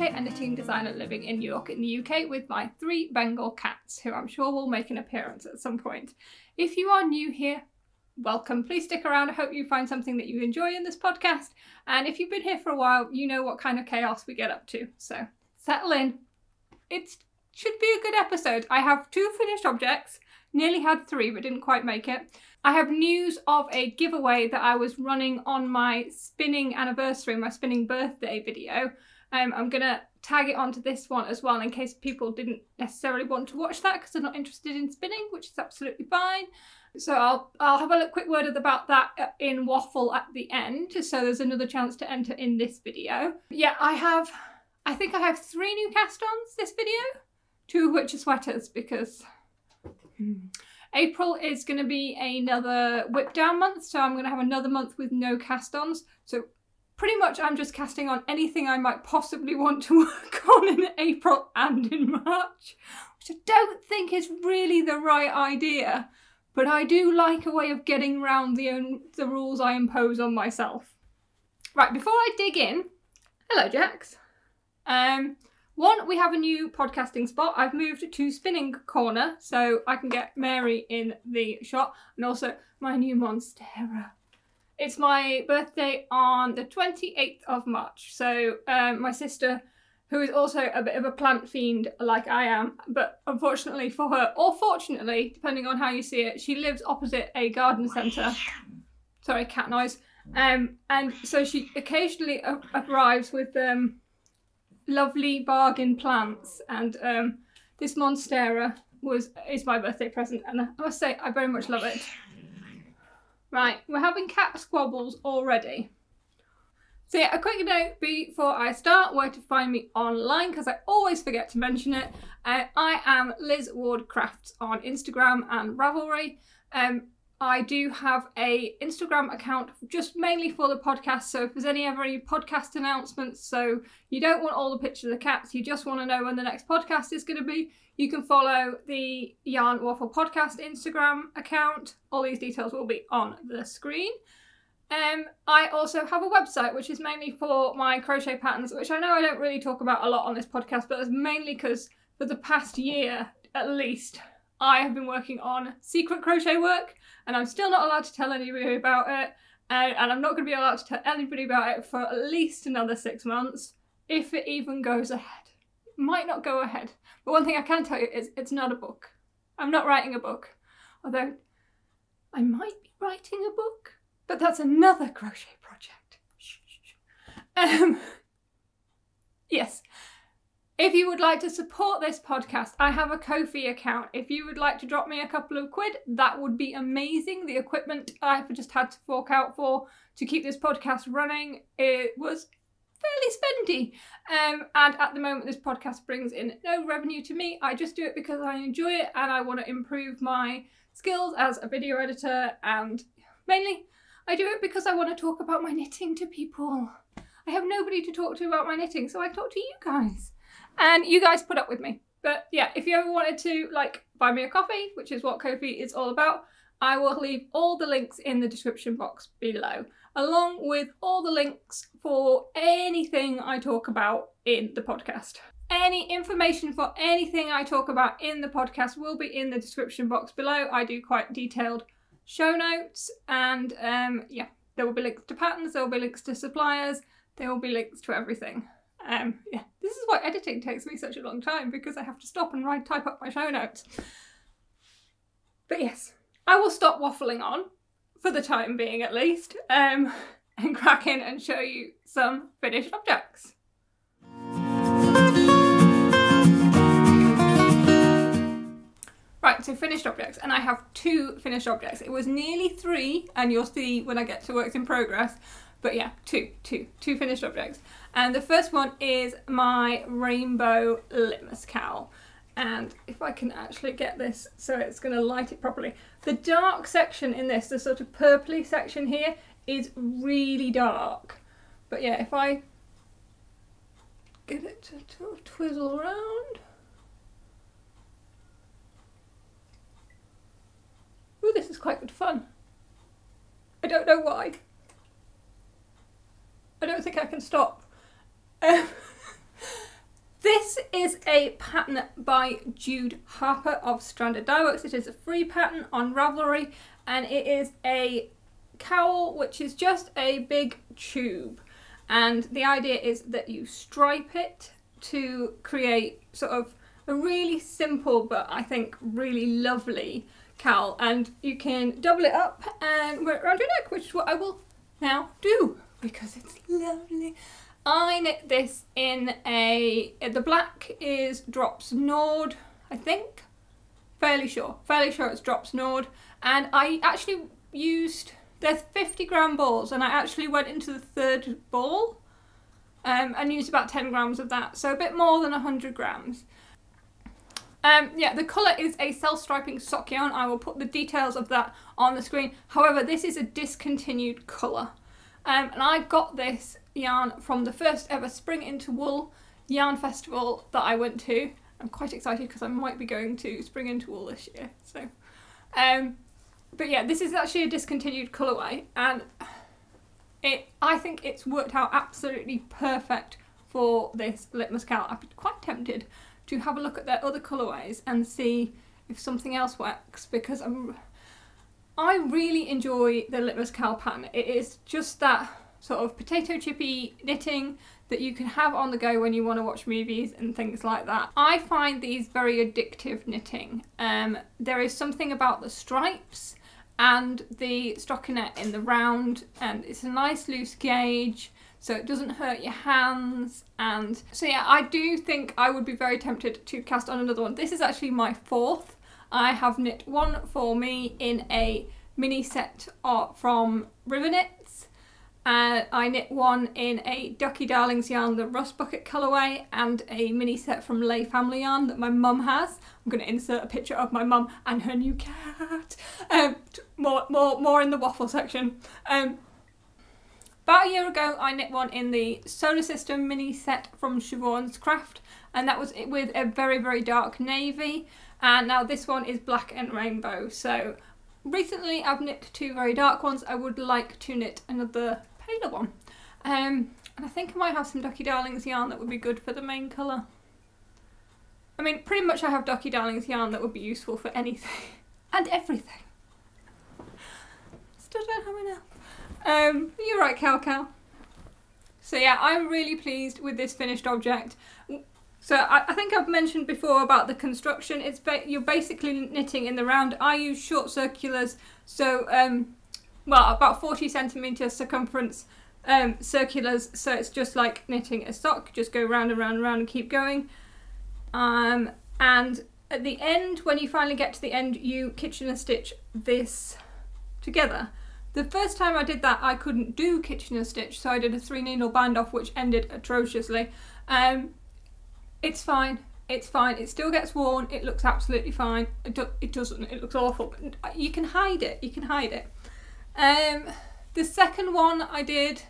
crochet and knitting designer living in New York in the UK with my three Bengal cats, who I'm sure will make an appearance at some point. If you are new here, welcome. Please stick around. I hope you find something that you enjoy in this podcast. And if you've been here for a while, you know what kind of chaos we get up to. So settle in. It should be a good episode. I have two finished objects, nearly had three, but didn't quite make it. I have news of a giveaway that I was running on my spinning anniversary, my spinning birthday video. Um, I'm gonna tag it onto this one as well in case people didn't necessarily want to watch that because they're not interested in spinning, which is absolutely fine. So I'll I'll have a quick word about that uh, in waffle at the end. So there's another chance to enter in this video. Yeah, I have. I think I have three new cast-ons this video, two of which are sweaters because. Hmm. April is going to be another WIP down month, so I'm going to have another month with no cast-ons. So pretty much I'm just casting on anything I might possibly want to work on in April and in March, which I don't think is really the right idea but I do like a way of getting around the, the rules I impose on myself. Right, before I dig in, hello Jax. Um, one, we have a new podcasting spot. I've moved to Spinning Corner so I can get Mary in the shot and also my new Monstera. It's my birthday on the 28th of March. So um, my sister who is also a bit of a plant fiend like I am, but unfortunately for her, or fortunately, depending on how you see it, she lives opposite a garden centre. Sorry, cat noise. Um, and so she occasionally arrives with um, lovely bargain plants, and um, this Monstera was is my birthday present, and I must say I very much love it. Right, we're having cat squabbles already. So yeah, a quick note before I start where to find me online because I always forget to mention it. Uh, I am Liz Ward Crafts on Instagram and Ravelry. Um, I do have a Instagram account just mainly for the podcast. So if there's any ever any podcast announcements, so you don't want all the pictures of the cats, you just want to know when the next podcast is going to be, you can follow the Yarn Waffle Podcast Instagram account. All these details will be on the screen. Um, I also have a website which is mainly for my crochet patterns, which I know I don't really talk about a lot on this podcast, but it's mainly because for the past year at least, I have been working on secret crochet work, and I'm still not allowed to tell anybody about it, uh, and I'm not going to be allowed to tell anybody about it for at least another six months, if it even goes ahead. It might not go ahead, but one thing I can tell you is it's not a book. I'm not writing a book, although I might be writing a book. But that's another crochet project. Um, yes. If you would like to support this podcast, I have a Ko-fi account. If you would like to drop me a couple of quid, that would be amazing. The equipment I've just had to fork out for to keep this podcast running, it was fairly spendy. Um, and at the moment, this podcast brings in no revenue to me. I just do it because I enjoy it and I want to improve my skills as a video editor and mainly I do it because I want to talk about my knitting to people. I have nobody to talk to about my knitting, so I talk to you guys. And you guys put up with me. But yeah, if you ever wanted to like buy me a coffee, which is what Ko-fi is all about, I will leave all the links in the description box below, along with all the links for anything I talk about in the podcast. Any information for anything I talk about in the podcast will be in the description box below. I do quite detailed show notes and um, yeah, there will be links to patterns, there will be links to suppliers, there will be links to everything. Um, yeah, this is why editing takes me such a long time because I have to stop and write, type up my show notes. But yes, I will stop waffling on for the time being at least um, and crack in and show you some finished objects. Right, so finished objects, and I have two finished objects. It was nearly three, and you'll see when I get to works in progress, but yeah, two, two, two finished objects. And the first one is my rainbow litmus cowl. And if I can actually get this so it's going to light it properly. The dark section in this, the sort of purpley section here, is really dark. But yeah, if I get it to, to twizzle around. Oh, this is quite good fun. I don't know why. I don't think I can stop. Um, This is a pattern by Jude Harper of Stranded Dyeworks. It is a free pattern on Ravelry and it is a cowl which is just a big tube and the idea is that you stripe it to create sort of a really simple but I think really lovely cowl and you can double it up and wear it around your neck which is what I will now do because it's lovely. I knit this in a, the black is Drops Nord, I think. Fairly sure, fairly sure it's Drops Nord. And I actually used, there's 50 gram balls and I actually went into the third ball um, and used about 10 grams of that. So a bit more than 100 grams. Um, yeah, the colour is a self-striping sock yarn. I will put the details of that on the screen. However, this is a discontinued colour. Um, and I got this yarn from the first ever Spring into Wool yarn festival that I went to. I'm quite excited because I might be going to Spring into Wool this year. So, um, but yeah, this is actually a discontinued colourway, and it I think it's worked out absolutely perfect for this litmus cowl. I'd be quite tempted to have a look at their other colourways and see if something else works because I'm I really enjoy the litmus Cowl pattern. It is just that sort of potato chippy knitting that you can have on the go when you want to watch movies and things like that. I find these very addictive knitting. Um, there is something about the stripes and the stockinette in the round and it's a nice loose gauge so it doesn't hurt your hands and so yeah I do think I would be very tempted to cast on another one. This is actually my fourth. I have knit one for me in a mini set from River Knits. Uh, I knit one in a Ducky Darlings yarn, the Rust Bucket colourway, and a mini set from Lay Family yarn that my mum has. I'm going to insert a picture of my mum and her new cat. Um, more, more, more in the waffle section. Um, about a year ago, I knit one in the Solar System mini set from Siobhan's Craft, and that was with a very, very dark navy. And now this one is black and rainbow. So recently I've knit two very dark ones. I would like to knit another paler one. Um, and I think I might have some Ducky Darlings yarn that would be good for the main colour. I mean, pretty much I have Ducky Darlings yarn that would be useful for anything and everything. Still don't have enough. Um, you're right, Cal Cal. So yeah, I'm really pleased with this finished object. So I, I think I've mentioned before about the construction. It's ba you're basically knitting in the round. I use short circulars, so um, well about 40 centimeter circumference um, circulars. So it's just like knitting a sock. Just go round and round and round and keep going. Um, and at the end, when you finally get to the end, you Kitchener stitch this together. The first time I did that, I couldn't do Kitchener stitch, so I did a three needle bind off, which ended atrociously. Um, it's fine. It's fine. It still gets worn. It looks absolutely fine. It, do it doesn't. It looks awful. But you can hide it. You can hide it. Um, the second one I did,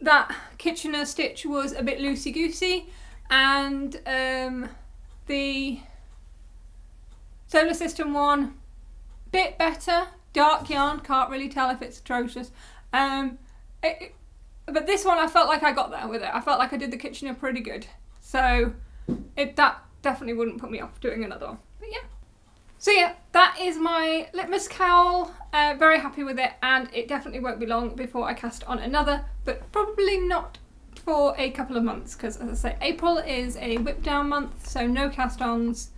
that Kitchener stitch was a bit loosey-goosey. And um, the Solar System one, bit better dark yarn, can't really tell if it's atrocious. Um, it, but this one I felt like I got there with it. I felt like I did the Kitchener pretty good. So it that definitely wouldn't put me off doing another one. So yeah, that is my litmus cowl. Uh, very happy with it and it definitely won't be long before I cast on another, but probably not for a couple of months because as I say, April is a WIP down month, so no cast ons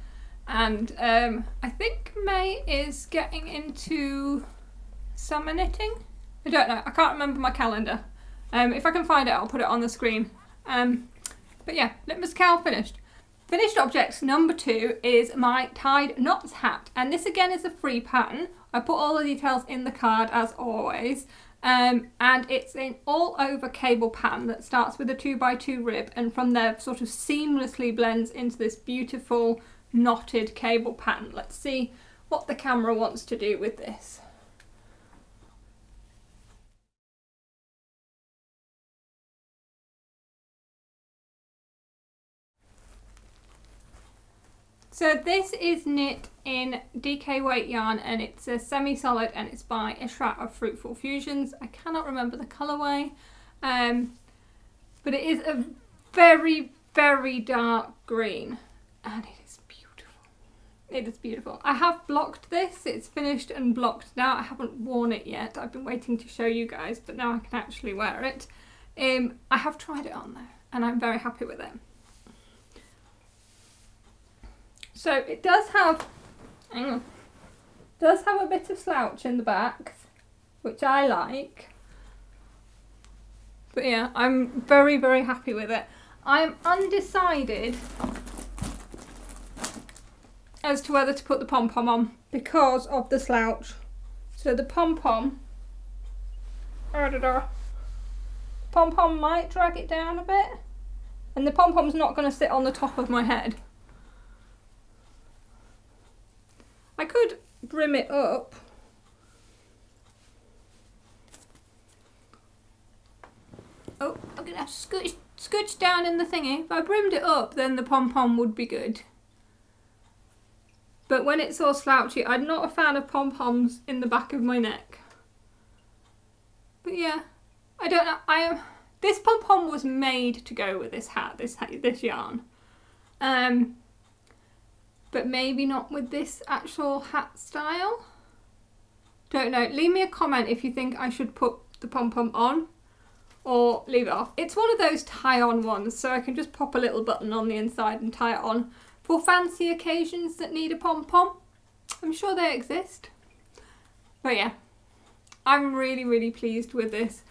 and um, I think May is getting into summer knitting. I don't know, I can't remember my calendar. Um, if I can find it, I'll put it on the screen. Um, but yeah, Litmus Cowl finished. Finished objects number two is my tied knots hat. And this again is a free pattern. I put all the details in the card as always. Um, and it's an all over cable pattern that starts with a 2x2 rib and from there sort of seamlessly blends into this beautiful knotted cable pattern. Let's see what the camera wants to do with this. So this is knit in DK weight yarn and it's a semi-solid and it's by a Ishrat of Fruitful Fusions. I cannot remember the colourway, um, but it is a very, very dark green and it is beautiful. It is beautiful. I have blocked this, it's finished and blocked now. I haven't worn it yet. I've been waiting to show you guys, but now I can actually wear it. Um, I have tried it on though and I'm very happy with it. So it does have, hang on, does have a bit of slouch in the back, which I like. But yeah, I'm very, very happy with it. I'm undecided as to whether to put the pom-pom on because of the slouch. So the pom-pom, pom-pom might drag it down a bit and the pom-pom's not going to sit on the top of my head. I could brim it up. Oh, I'm gonna scooch, scooch down in the thingy. If I brimmed it up, then the pom-pom would be good. But when it's all slouchy, I'm not a fan of pom-poms in the back of my neck. But yeah, I don't know, I am... This pom-pom was made to go with this hat, this, this yarn. Um, but maybe not with this actual hat style. Don't know. Leave me a comment if you think I should put the pom-pom on or leave it off. It's one of those tie-on ones, so I can just pop a little button on the inside and tie it on for fancy occasions that need a pom-pom. I'm sure they exist. But yeah, I'm really, really pleased with this.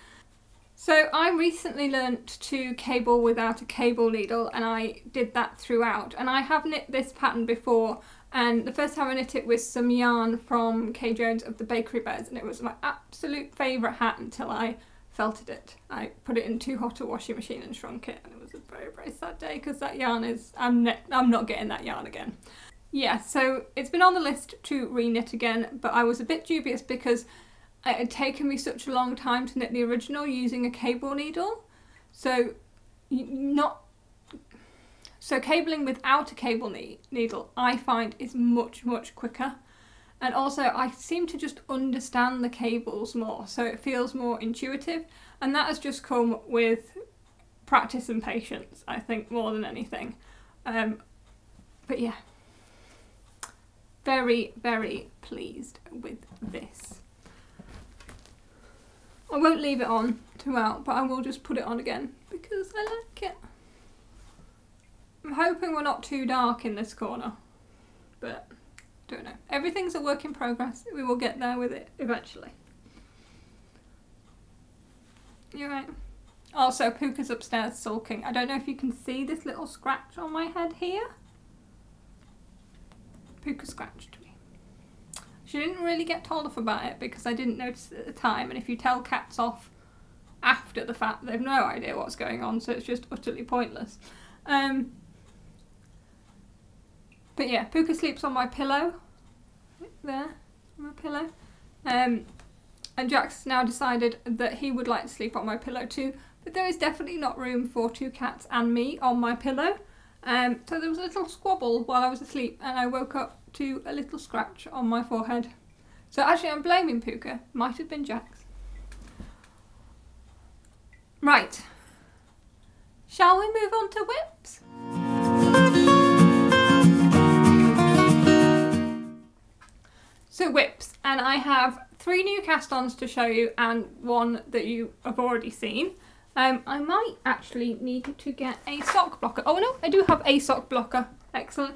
So I recently learnt to cable without a cable needle and I did that throughout and I have knit this pattern before and the first time I knit it was some yarn from Kay Jones of the Bakery Bears and it was my absolute favourite hat until I felted it. I put it in too hot a washing machine and shrunk it and it was a very very sad day because that yarn is, I'm, I'm not getting that yarn again. Yeah, so it's been on the list to re-knit again but I was a bit dubious because it had taken me such a long time to knit the original using a cable needle. So not so cabling without a cable ne needle I find is much much quicker and also I seem to just understand the cables more so it feels more intuitive and that has just come with practice and patience I think more than anything um, but yeah very very pleased with this. I won't leave it on throughout, but I will just put it on again because I like it. I'm hoping we're not too dark in this corner, but don't know. Everything's a work in progress. We will get there with it eventually. You're right. Also, Puka's upstairs sulking. I don't know if you can see this little scratch on my head here. Puka scratched. She didn't really get told off about it because I didn't notice it at the time and if you tell cats off after the fact they've no idea what's going on so it's just utterly pointless. Um, but yeah, Puka sleeps on my pillow. There, my pillow. Um, and Jax now decided that he would like to sleep on my pillow too, but there is definitely not room for two cats and me on my pillow. Um, so there was a little squabble while I was asleep and I woke up to a little scratch on my forehead. So actually I'm blaming Puka, might have been Jax. Right, shall we move on to WIPs? So WIPs, and I have three new cast-ons to show you and one that you have already seen. Um, I might actually need to get a sock blocker. Oh no, I do have a sock blocker. Excellent.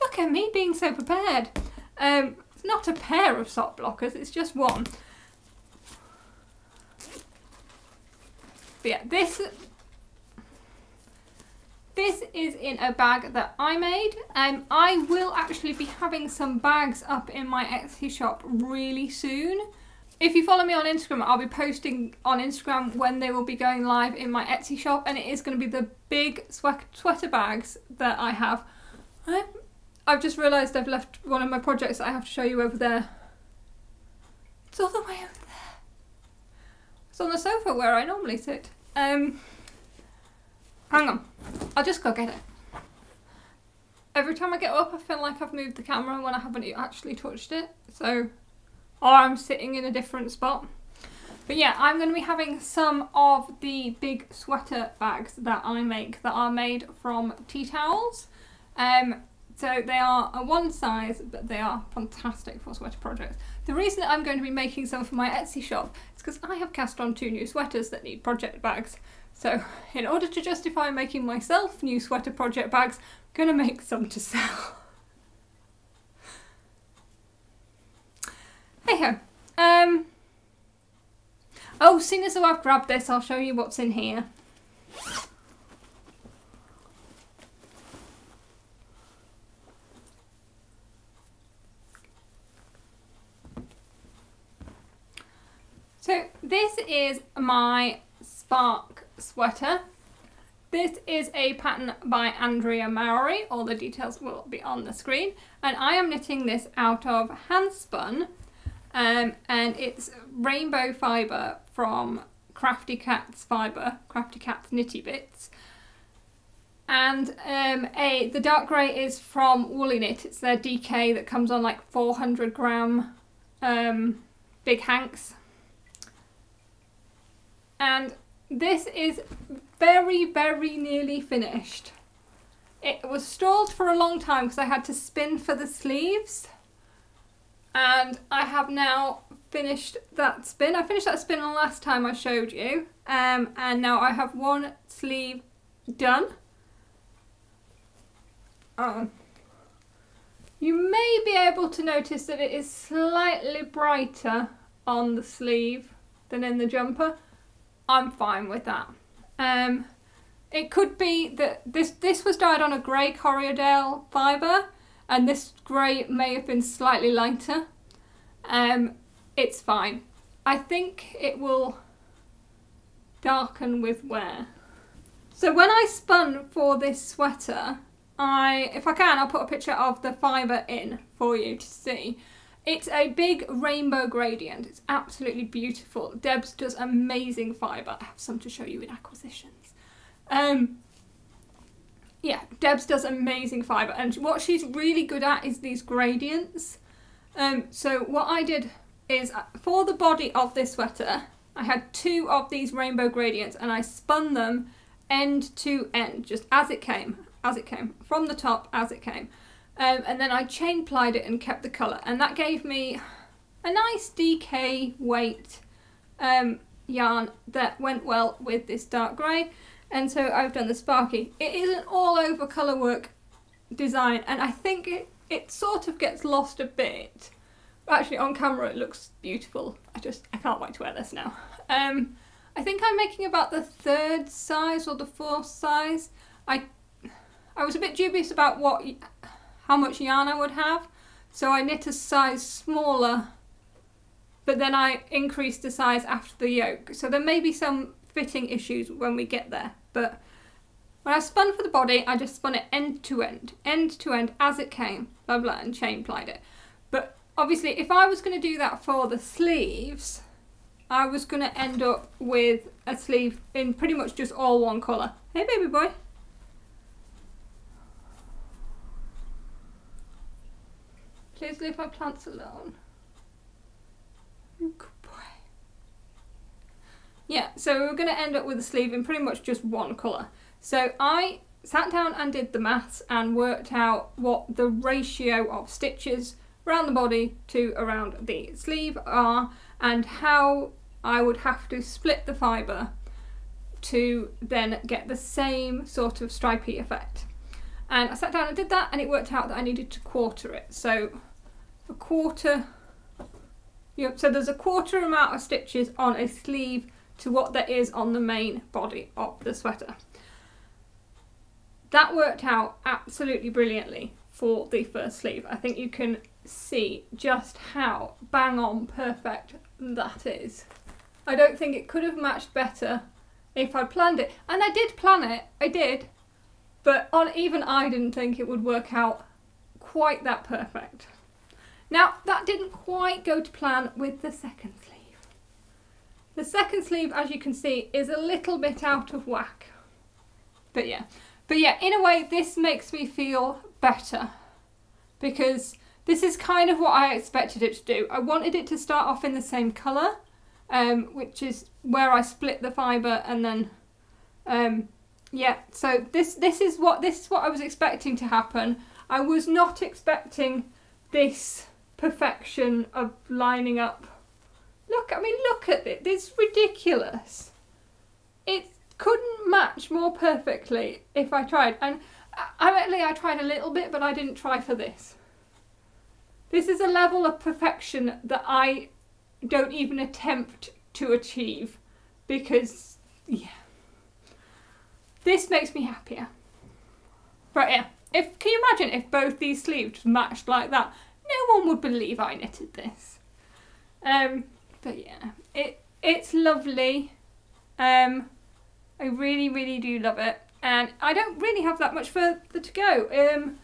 Look at me being so prepared. Um, it's not a pair of sock blockers, it's just one. But yeah, this this is in a bag that I made. Um, I will actually be having some bags up in my Etsy shop really soon. If you follow me on Instagram, I'll be posting on Instagram when they will be going live in my Etsy shop and it is going to be the big sweater bags that I have. Um, I've just realised I've left one of my projects that I have to show you over there. It's all the way over there. It's on the sofa where I normally sit. Um, hang on, I'll just go get it. Every time I get up I feel like I've moved the camera when I haven't actually touched it, so or I'm sitting in a different spot. But yeah, I'm going to be having some of the big sweater bags that I make that are made from tea towels. Um, so they are a one size, but they are fantastic for sweater projects. The reason I'm going to be making some for my Etsy shop is because I have cast on two new sweaters that need project bags. So in order to justify making myself new sweater project bags, I'm going to make some to sell. hey ho. Um, oh, seeing as I've grabbed this, I'll show you what's in here. So this is my Spark sweater. This is a pattern by Andrea Mowry. All the details will be on the screen. And I am knitting this out of handspun um, and it's rainbow fibre from Crafty Cats Fibre, Crafty Cats Knitty Bits. And um, a the dark grey is from Woolly Knit. It's their DK that comes on like 400 gram um, big hanks and this is very, very nearly finished. It was stalled for a long time because I had to spin for the sleeves and I have now finished that spin. I finished that spin the last time I showed you um, and now I have one sleeve done. Oh. You may be able to notice that it is slightly brighter on the sleeve than in the jumper. I'm fine with that. Um, it could be that this this was dyed on a grey Corriedale fibre and this grey may have been slightly lighter. Um, it's fine. I think it will darken with wear. So when I spun for this sweater, I, if I can, I'll put a picture of the fibre in for you to see. It's a big rainbow gradient. It's absolutely beautiful. Debs does amazing fibre. I have some to show you in acquisitions. Um, yeah, Debs does amazing fibre and what she's really good at is these gradients. Um, so what I did is uh, for the body of this sweater, I had two of these rainbow gradients and I spun them end to end, just as it came, as it came, from the top as it came. Um, and then I chain plied it and kept the colour and that gave me a nice DK weight um, yarn that went well with this dark grey and so I've done the sparky. It is an all over colour work design and I think it, it sort of gets lost a bit. Actually on camera it looks beautiful. I just, I can't wait to wear this now. Um, I think I'm making about the third size or the fourth size. I I was a bit dubious about what how much yarn I would have. So I knit a size smaller, but then I increased the size after the yoke. So there may be some fitting issues when we get there. But when I spun for the body, I just spun it end to end, end to end as it came, blah blah, and chain plied it. But obviously if I was going to do that for the sleeves, I was going to end up with a sleeve in pretty much just all one colour. Hey baby boy. Please leave my plants alone. Good boy. Yeah, so we're going to end up with a sleeve in pretty much just one colour. So I sat down and did the maths and worked out what the ratio of stitches around the body to around the sleeve are and how I would have to split the fibre to then get the same sort of stripy effect. And I sat down and did that and it worked out that I needed to quarter it. So a quarter, yep, so there's a quarter amount of stitches on a sleeve to what there is on the main body of the sweater. That worked out absolutely brilliantly for the first sleeve. I think you can see just how bang on perfect that is. I don't think it could have matched better if I'd planned it. And I did plan it, I did. But on even I didn't think it would work out quite that perfect. Now that didn't quite go to plan with the second sleeve. The second sleeve, as you can see, is a little bit out of whack. But yeah, but yeah, in a way this makes me feel better because this is kind of what I expected it to do. I wanted it to start off in the same colour um, which is where I split the fibre and then um, yeah so this this is what this is what I was expecting to happen I was not expecting this perfection of lining up look I mean look at it it's ridiculous it couldn't match more perfectly if I tried and Actually, I tried a little bit, but I didn't try for this. This is a level of perfection that I don't even attempt to achieve because, yeah. This makes me happier. Right, yeah. If, can you imagine if both these sleeves matched like that? No one would believe I knitted this. Um, but yeah, it it's lovely. Um, I really, really do love it and I don't really have that much further to go. Um,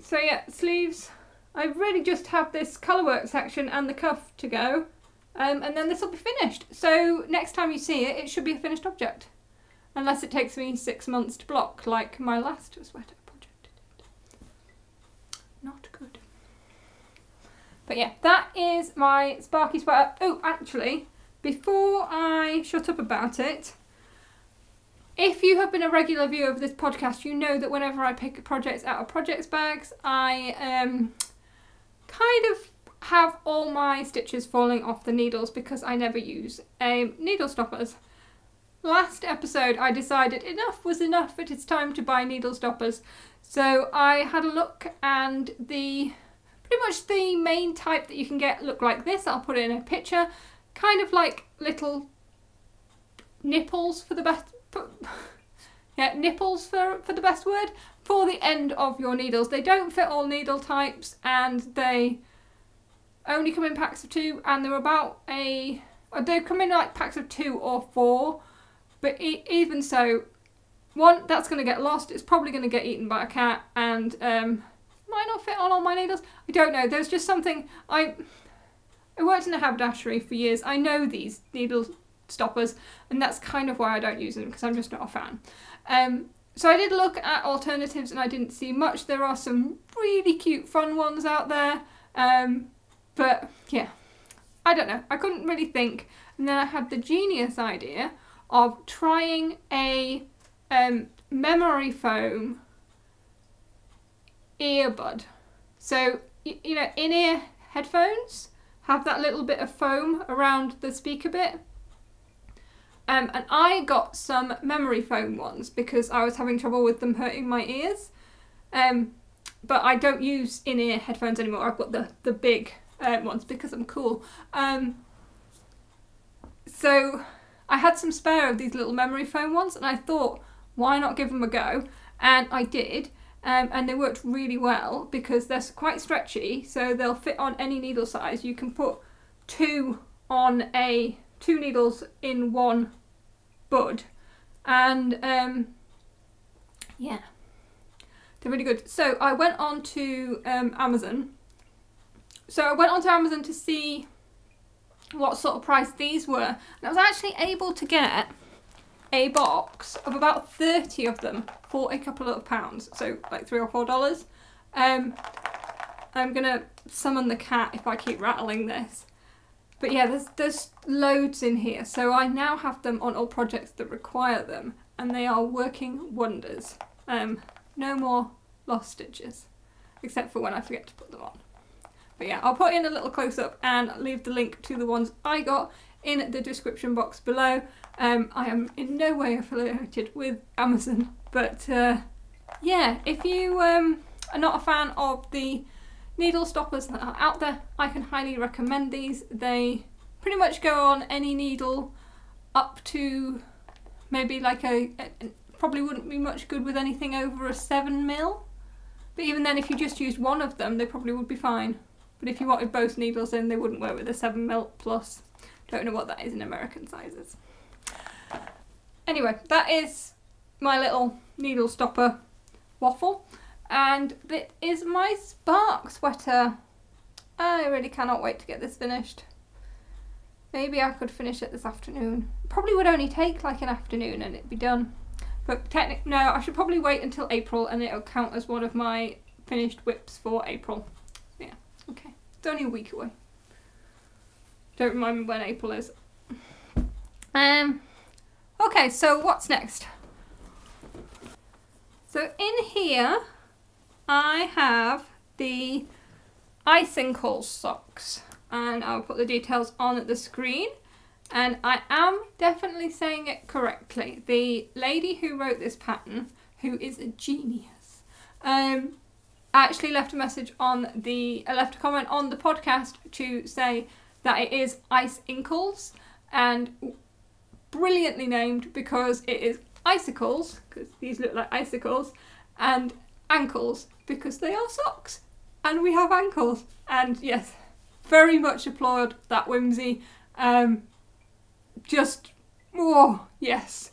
so yeah, sleeves. I really just have this colourwork section and the cuff to go. Um, and then this will be finished. So next time you see it, it should be a finished object. Unless it takes me six months to block, like my last sweater project did. Not good. But yeah, that is my Sparky sweater. Oh, actually, before I shut up about it, if you have been a regular viewer of this podcast, you know that whenever I pick projects out of projects bags, I um, kind of have all my stitches falling off the needles because I never use um, needle stoppers. Last episode I decided enough was enough, it is time to buy needle stoppers. So I had a look and the pretty much the main type that you can get look like this. I'll put it in a picture. Kind of like little nipples for the best yeah, nipples for, for the best word, for the end of your needles. They don't fit all needle types and they only come in packs of two and they're about a, they come in like packs of two or four, but e even so, one, that's going to get lost, it's probably going to get eaten by a cat and um, might not fit on all my needles. I don't know. There's just something I I worked in a haberdashery for years. I know these needle stoppers, and that's kind of why I don't use them because I'm just not a fan. Um, so I did look at alternatives, and I didn't see much. There are some really cute, fun ones out there, um, but yeah, I don't know. I couldn't really think, and then I had the genius idea of trying a um, memory foam earbud. So, you know, in-ear headphones have that little bit of foam around the speaker bit. Um, and I got some memory foam ones because I was having trouble with them hurting my ears. Um, but I don't use in-ear headphones anymore. I've got the, the big uh, ones because I'm cool. Um, so I had some spare of these little memory foam ones and I thought, why not give them a go? And I did um, and they worked really well because they're quite stretchy so they'll fit on any needle size. You can put two on a two needles in one bud and um, yeah they're really good. So I went on to um, Amazon. So I went on to Amazon to see what sort of price these were and I was actually able to get a box of about 30 of them for a couple of pounds, so like three or four dollars. Um, I'm gonna summon the cat if I keep rattling this. But yeah, there's, there's loads in here, so I now have them on all projects that require them, and they are working wonders. Um, no more lost stitches, except for when I forget to put them on. But yeah, I'll put in a little close-up and leave the link to the ones I got in the description box below. Um, I am in no way affiliated with Amazon, but uh, yeah, if you um, are not a fan of the needle stoppers that are out there, I can highly recommend these. They pretty much go on any needle up to maybe like a, a probably wouldn't be much good with anything over a 7 mil. But even then, if you just used one of them, they probably would be fine. But if you wanted both needles in, they wouldn't work with a 7 mil plus. Don't know what that is in American sizes. Anyway, that is my little needle stopper waffle. And that is my Spark sweater. I really cannot wait to get this finished. Maybe I could finish it this afternoon. Probably would only take like an afternoon and it'd be done. But technically, no, I should probably wait until April and it'll count as one of my finished WIPs for April. It's only a week away. Don't remind me when April is. Um. Okay, so what's next? So in here, I have the Icinkles socks, and I'll put the details on the screen. And I am definitely saying it correctly. The lady who wrote this pattern, who is a genius, um, actually left a message on the, uh, left a comment on the podcast to say that it is Icinkles and brilliantly named because it is icicles, because these look like icicles, and ankles because they are socks and we have ankles. And yes, very much applaud that whimsy. Um, just, oh, yes.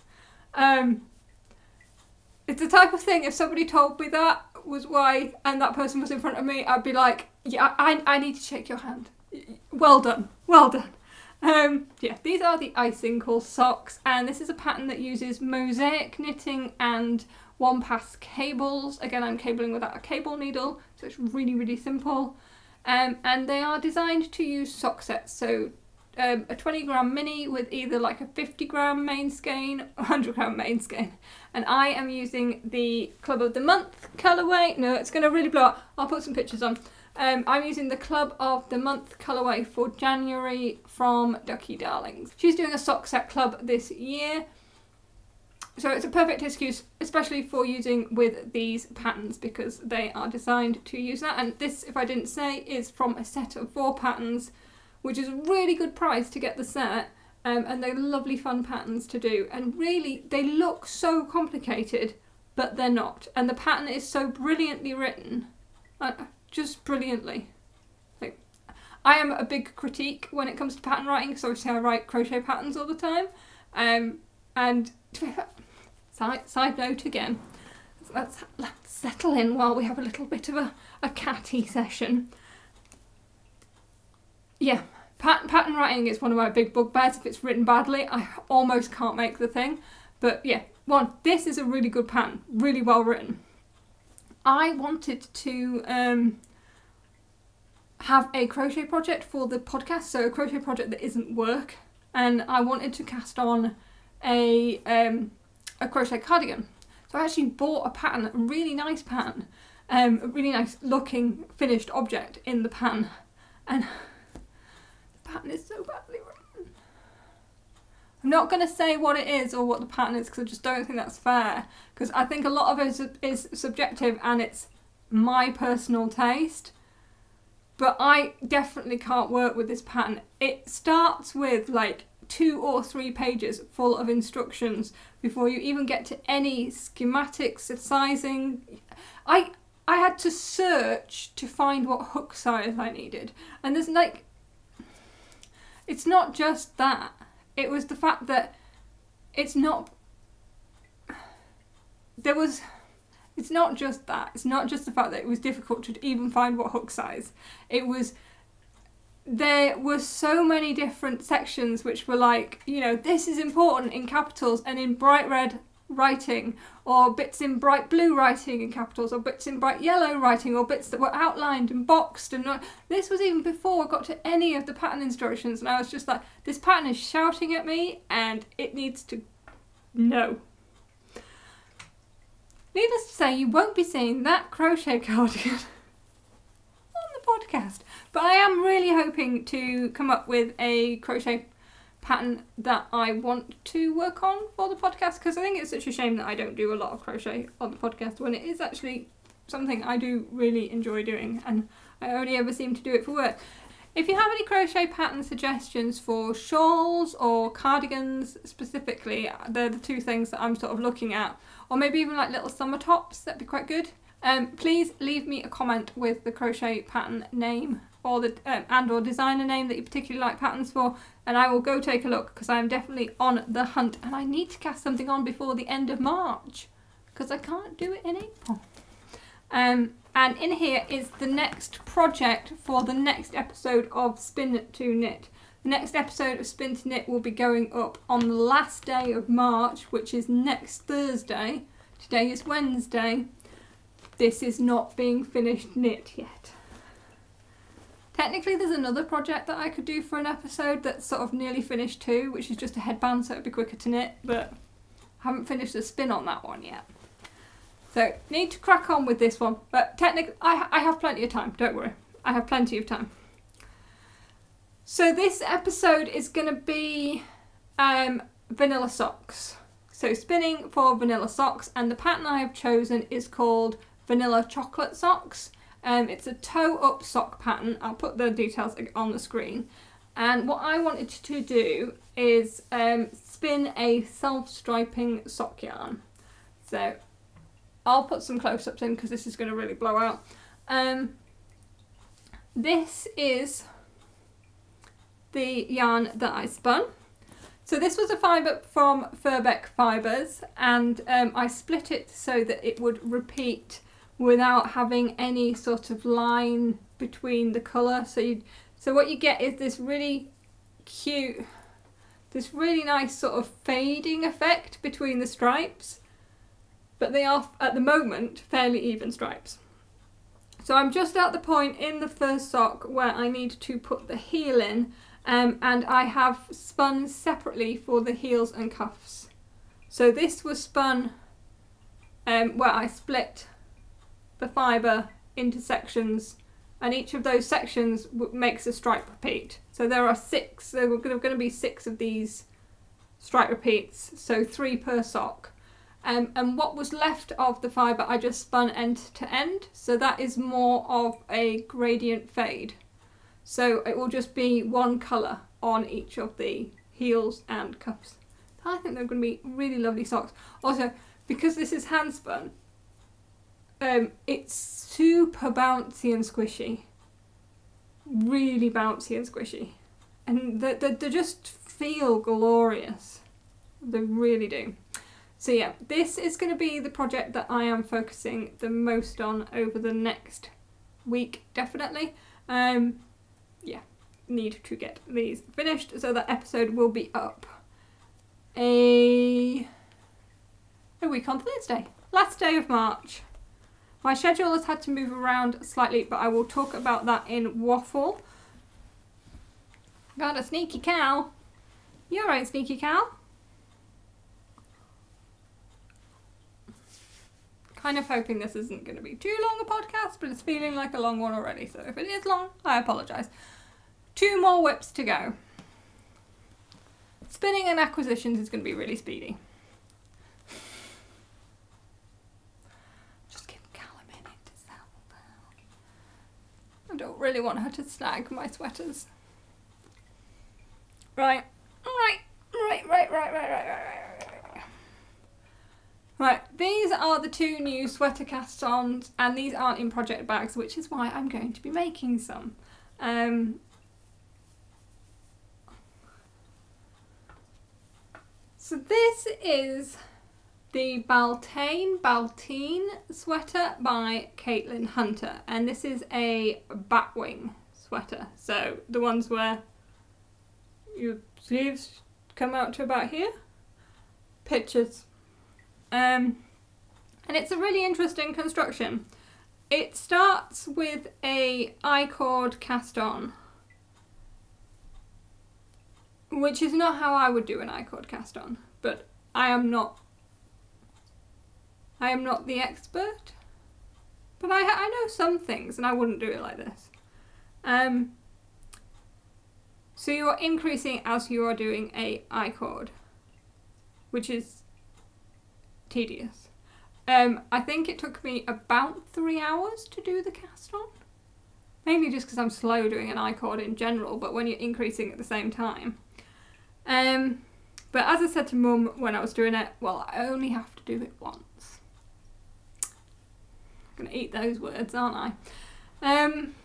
Um, it's the type of thing, if somebody told me that was why, and that person was in front of me, I'd be like, yeah, I, I need to shake your hand. Well done, well done. Um, yeah, these are the Icinkles socks, and this is a pattern that uses mosaic knitting and one pass cables. Again, I'm cabling without a cable needle, so it's really, really simple. Um, and they are designed to use sock sets, so um, a 20 gram mini with either like a 50 gram main skein or 100 gram main skein. And I am using the Club of the Month colourway. No, it's going to really blow up. I'll put some pictures on. Um, I'm using the Club of the Month colourway for January from Ducky Darlings. She's doing a sock set club this year. So it's a perfect excuse, especially for using with these patterns because they are designed to use that. And this, if I didn't say, is from a set of four patterns which is a really good price to get the set. Um, and they're lovely fun patterns to do. And really they look so complicated but they're not. And the pattern is so brilliantly written uh, just brilliantly. Like I am a big critique when it comes to pattern writing because obviously I write crochet patterns all the time. Um, and side, side note again let's, let's settle in while we have a little bit of a, a catty session. Yeah, pat pattern writing is one of my big bugbears. If it's written badly, I almost can't make the thing. But yeah, one, this is a really good pattern, really well written. I wanted to um, have a crochet project for the podcast, so a crochet project that isn't work, and I wanted to cast on a um, a crochet cardigan. So I actually bought a pattern, a really nice pattern, um, a really nice looking finished object in the pan, and pattern is so badly written. I'm not going to say what it is or what the pattern is because I just don't think that's fair. Because I think a lot of it is, subjective and it's my personal taste. But I definitely can't work with this pattern. It starts with like two or three pages full of instructions before you even get to any schematics, of sizing. I I had to search to find what hook size I needed. And there's like it's not just that. It was the fact that it's not. There was. It's not just that. It's not just the fact that it was difficult to even find what hook size. It was. There were so many different sections which were like, you know, this is important in capitals and in bright red writing, or bits in bright blue writing in capitals, or bits in bright yellow writing, or bits that were outlined and boxed. And not... this was even before I got to any of the pattern instructions, and I was just like, this pattern is shouting at me, and it needs to know. Needless to say, you won't be seeing that crochet cardigan on the podcast, but I am really hoping to come up with a crochet pattern that I want to work on for the podcast because I think it's such a shame that I don't do a lot of crochet on the podcast when it is actually something I do really enjoy doing and I only ever seem to do it for work. If you have any crochet pattern suggestions for shawls or cardigans specifically, they're the two things that I'm sort of looking at, or maybe even like little summer tops, that'd be quite good. Um, please leave me a comment with the crochet pattern name or the um, and or designer name that you particularly like patterns for and I will go take a look because I am definitely on the hunt and I need to cast something on before the end of March because I can't do it in April. Um, and in here is the next project for the next episode of Spin to Knit. The next episode of Spin to Knit will be going up on the last day of March, which is next Thursday. Today is Wednesday. This is not being finished knit yet. Technically, there's another project that I could do for an episode that's sort of nearly finished too, which is just a headband, so it'd be quicker to knit, but I haven't finished the spin on that one yet. So, need to crack on with this one, but technically, I, I have plenty of time, don't worry. I have plenty of time. So, this episode is going to be um, vanilla socks. So, spinning for vanilla socks, and the pattern I have chosen is called Vanilla Chocolate Socks. Um, it's a toe up sock pattern. I'll put the details on the screen. And what I wanted to do is um, spin a self-striping sock yarn. So I'll put some close-ups in because this is going to really blow out. Um, this is the yarn that I spun. So this was a fibre from Firbeck Fibres and um, I split it so that it would repeat without having any sort of line between the colour. So you, so what you get is this really cute, this really nice sort of fading effect between the stripes, but they are at the moment fairly even stripes. So I'm just at the point in the first sock where I need to put the heel in um, and I have spun separately for the heels and cuffs. So this was spun um, where I split the fibre into sections and each of those sections makes a stripe repeat. So there are six, there are going to be six of these stripe repeats, so three per sock. Um, and what was left of the fibre I just spun end to end, so that is more of a gradient fade. So it will just be one colour on each of the heels and cuffs. I think they're going to be really lovely socks. Also, because this is hand spun, um, it's super bouncy and squishy. Really bouncy and squishy. And they, they, they just feel glorious. They really do. So yeah, this is going to be the project that I am focusing the most on over the next week, definitely. Um, yeah, need to get these finished so that episode will be up a, a week on Thursday. Last day of March. My schedule has had to move around slightly, but I will talk about that in Waffle. Got a sneaky cow. You alright, sneaky cow? Kind of hoping this isn't going to be too long a podcast, but it's feeling like a long one already, so if it is long, I apologise. Two more WIPs to go. Spinning and acquisitions is going to be really speedy. I don't really want her to snag my sweaters. Right, right, right, right, right, right, right, right, right. Right, these are the two new sweater cast-ons and these aren't in project bags, which is why I'm going to be making some. Um, so this is the Baltane Baltine sweater by Caitlin Hunter. And this is a batwing sweater. So the ones where your sleeves come out to about here? Pictures. Um, and it's a really interesting construction. It starts with a I-cord cast on which is not how I would do an I-cord cast on but I am not I am not the expert, but I, I know some things and I wouldn't do it like this. Um, so you are increasing as you are doing a I-cord, which is tedious. Um, I think it took me about three hours to do the cast on. Mainly just because I'm slow doing an I-cord in general, but when you're increasing at the same time. Um, but as I said to mum when I was doing it, well, I only have to do it once gonna eat those words, aren't I? Um,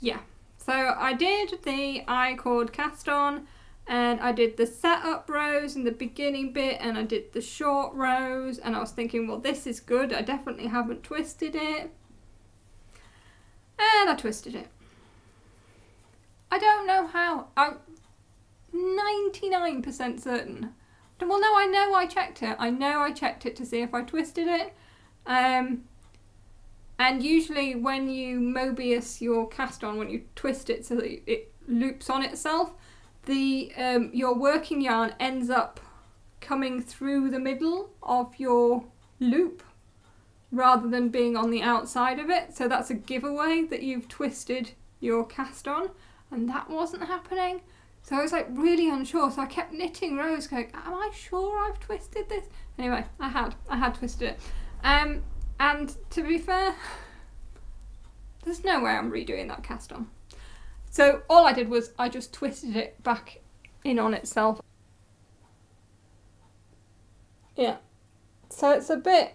yeah, so I did the I-cord cast on and I did the setup rows in the beginning bit and I did the short rows and I was thinking, well, this is good. I definitely haven't twisted it. And I twisted it. I don't know how. I'm 99% certain. Well, no, I know I checked it. I know I checked it to see if I twisted it. Um, And usually when you Mobius your cast on, when you twist it so that it loops on itself, the um, your working yarn ends up coming through the middle of your loop rather than being on the outside of it. So that's a giveaway that you've twisted your cast on and that wasn't happening. So I was like really unsure. So I kept knitting rows going, am I sure I've twisted this? Anyway, I had, I had twisted it. Um, and to be fair, there's no way I'm redoing that cast on. So all I did was I just twisted it back in on itself. Yeah. So it's a bit,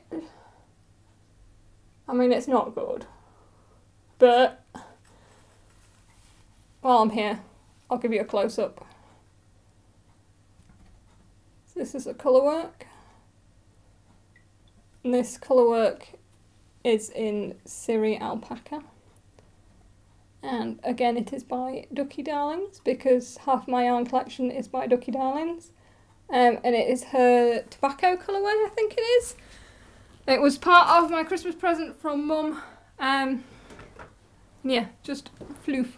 I mean it's not good, but while I'm here, I'll give you a close up. So this is a colour work. This colour work is in Suri Alpaca. And again, it is by Ducky Darlings because half my yarn collection is by Ducky Darlings. Um, and it is her tobacco colourway, I think it is. It was part of my Christmas present from Mum. Um, yeah, just floof.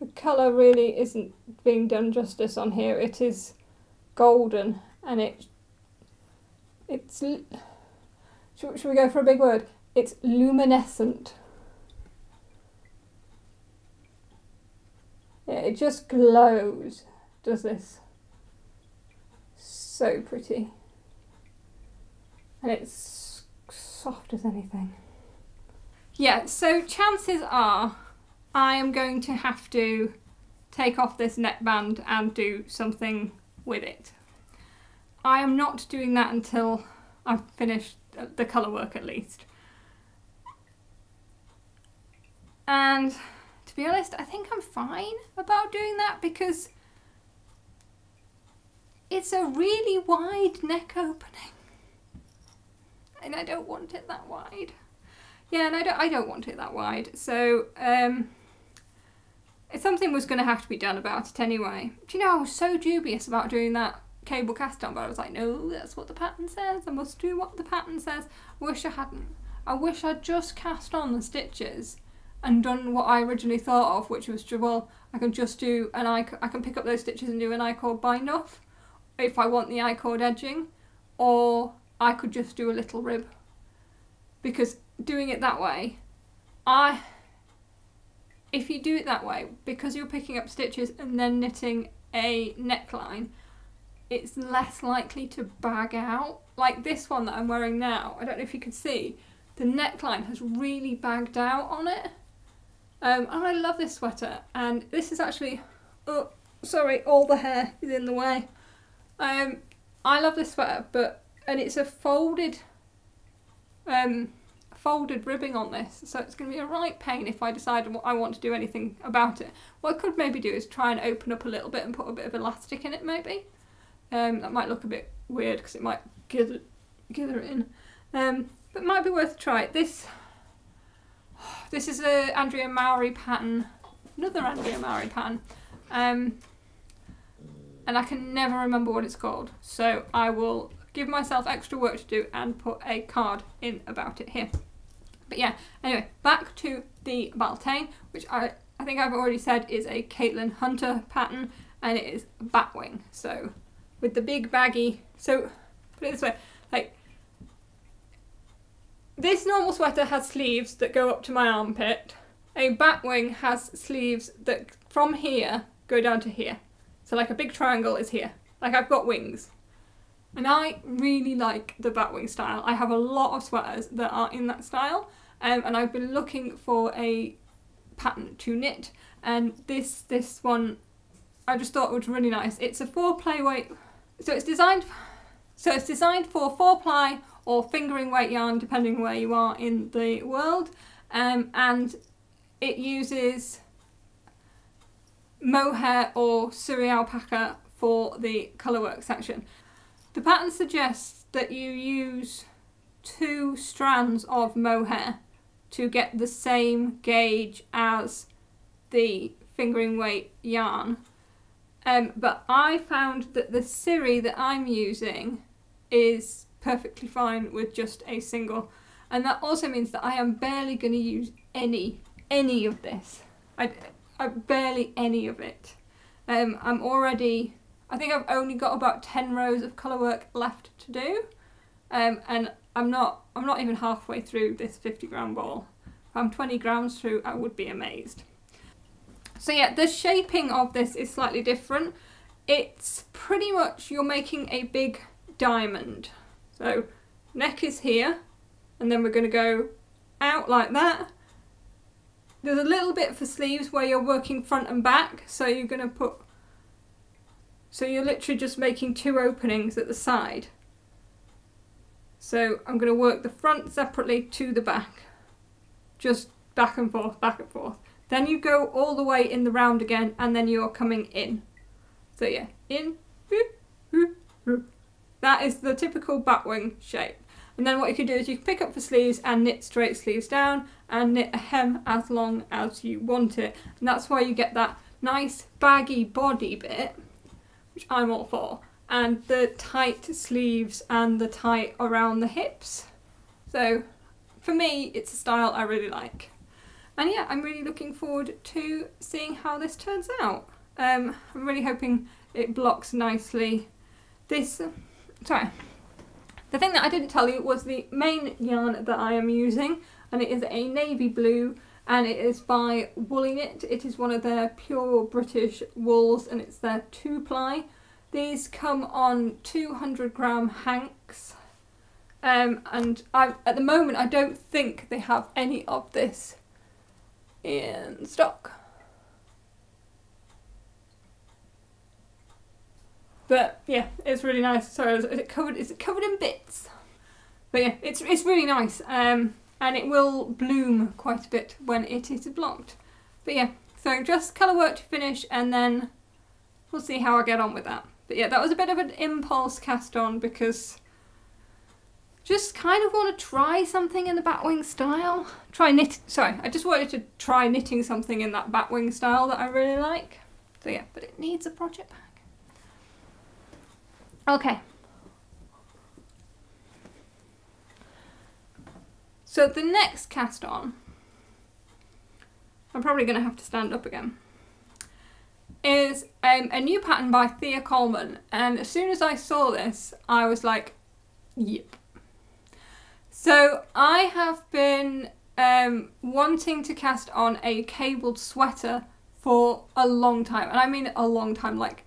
The colour really isn't being done justice on here. It is golden and it it's should, should we go for a big word? It's luminescent. Yeah, it just glows, does this. So pretty. And it's soft as anything. Yeah, so chances are I am going to have to take off this neckband and do something with it. I am not doing that until I've finished the colour work at least. And to be honest, I think I'm fine about doing that because it's a really wide neck opening. And I don't want it that wide. Yeah, and I don't, I don't want it that wide. So, um, something was going to have to be done about it anyway. Do you know, I was so dubious about doing that cable cast on, but I was like, no, that's what the pattern says. I must do what the pattern says. Wish I hadn't. I wish I'd just cast on the stitches and done what I originally thought of, which was, well, I can just do an I, I can pick up those stitches and do an I-cord bind off if I want the I-cord edging, or I could just do a little rib. Because doing it that way, I, if you do it that way, because you're picking up stitches and then knitting a neckline, it's less likely to bag out. Like this one that I'm wearing now, I don't know if you can see, the neckline has really bagged out on it. Um, and I love this sweater, and this is actually, oh, sorry, all the hair is in the way. Um, I love this sweater, but, and it's a folded, um, folded ribbing on this, so it's going to be a right pain if I decide I want to do anything about it. What I could maybe do is try and open up a little bit and put a bit of elastic in it, maybe. Um, that might look a bit weird because it might gather, gather in. Um, but might be worth a try. This this is a Andrea Mowry pattern, another Andrea Mowry pattern. Um, and I can never remember what it's called. So I will give myself extra work to do and put a card in about it here. But yeah, anyway, back to the Baltain, which I, I think I've already said is a Caitlin Hunter pattern and it is batwing. So with the big baggy. So put it this way, like this normal sweater has sleeves that go up to my armpit. A batwing has sleeves that from here go down to here. So like a big triangle is here. Like I've got wings. And I really like the batwing style. I have a lot of sweaters that are in that style. Um, and I've been looking for a pattern to knit. And this this one I just thought was really nice. It's a four ply weight so it's designed so it's designed for four ply or fingering weight yarn depending where you are in the world um, and it uses mohair or Suri alpaca for the colourwork section. The pattern suggests that you use two strands of mohair to get the same gauge as the fingering weight yarn um, but I found that the Suri that I'm using is perfectly fine with just a single. And that also means that I am barely going to use any, any of this. I, I barely any of it. Um, I'm already, I think I've only got about 10 rows of colour work left to do. Um, and I'm not, I'm not even halfway through this 50 gram ball. If I'm 20 grams through, I would be amazed. So yeah, the shaping of this is slightly different. It's pretty much, you're making a big diamond. So neck is here, and then we're going to go out like that. There's a little bit for sleeves where you're working front and back, so you're going to put, so you're literally just making two openings at the side. So I'm going to work the front separately to the back, just back and forth, back and forth. Then you go all the way in the round again and then you're coming in. So yeah, in, that is the typical batwing shape. And then what you can do is you can pick up the sleeves and knit straight sleeves down and knit a hem as long as you want it. And that's why you get that nice baggy body bit, which I'm all for, and the tight sleeves and the tight around the hips. So for me, it's a style I really like. And yeah, I'm really looking forward to seeing how this turns out. Um, I'm really hoping it blocks nicely. This, sorry, the thing that I didn't tell you was the main yarn that I am using and it is a navy blue and it is by Woolly-Knit. It is one of their pure British wools and it's their two ply. These come on 200 gram hanks um, and I, at the moment I don't think they have any of this in stock. But yeah, it's really nice. Sorry, is it covered? Is it covered in bits? But yeah, it's it's really nice. Um, and it will bloom quite a bit when it is blocked. But yeah, so just colour work to finish, and then we'll see how I get on with that. But yeah, that was a bit of an impulse cast on because just kind of want to try something in the batwing style. Try knit, sorry, I just wanted to try knitting something in that batwing style that I really like. So yeah, but it needs a project bag. Okay. So the next cast on, I'm probably going to have to stand up again, is um, a new pattern by Thea Coleman. And as soon as I saw this, I was like, yep so I have been um, wanting to cast on a cabled sweater for a long time, and I mean a long time, like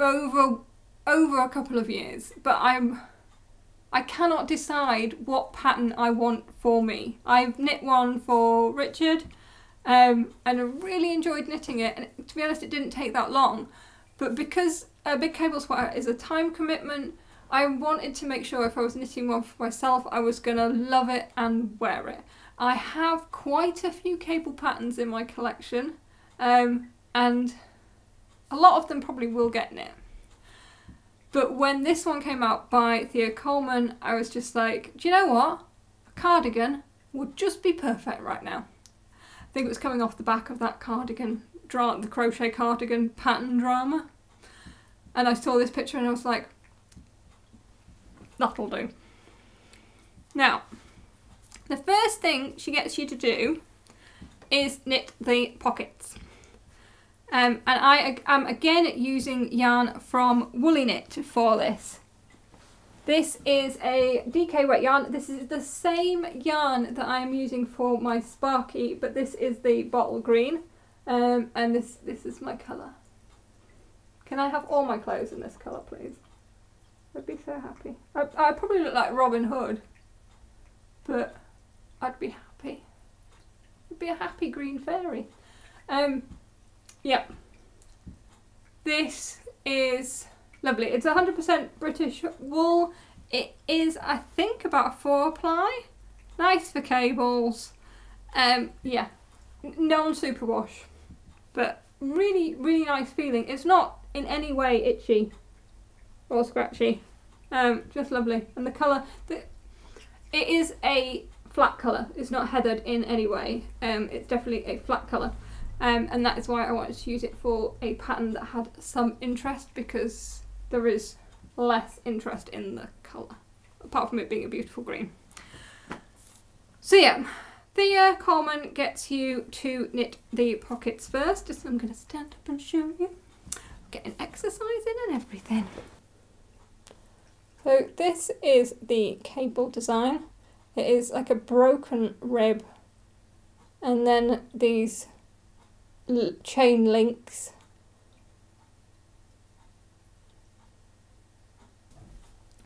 over over a couple of years. But I'm I cannot decide what pattern I want for me. I've knit one for Richard, um, and I really enjoyed knitting it. And to be honest, it didn't take that long. But because a big cable sweater is a time commitment, I wanted to make sure if I was knitting one for myself, I was going to love it and wear it. I have quite a few cable patterns in my collection, um, and a lot of them probably will get knit. But when this one came out by Thea Coleman, I was just like, do you know what? A cardigan would just be perfect right now. I think it was coming off the back of that cardigan, the crochet cardigan pattern drama. And I saw this picture and I was like, that'll do. Now, the first thing she gets you to do is knit the pockets. Um, and I am again using yarn from Woolly-Knit for this. This is a DK wet yarn. This is the same yarn that I am using for my Sparky, but this is the bottle green. Um, and this, this is my colour. Can I have all my clothes in this colour, please? I'd be so happy. I, I probably look like Robin Hood, but I'd be happy. I'd be a happy green fairy. Um, yeah. This is lovely. It's 100% British wool. It is, I think, about four ply. Nice for cables. Um, yeah, non-superwash, but really, really nice feeling. It's not in any way itchy or scratchy. Um, just lovely. And the colour, the, it is a flat colour. It's not heathered in any way. Um, it's definitely a flat colour. Um, and that is why I wanted to use it for a pattern that had some interest because there is less interest in the colour, apart from it being a beautiful green. So yeah, Thea Coleman gets you to knit the pockets first. So I'm going to stand up and show you. Getting exercise in and everything. So this is the cable design. It is like a broken rib and then these chain links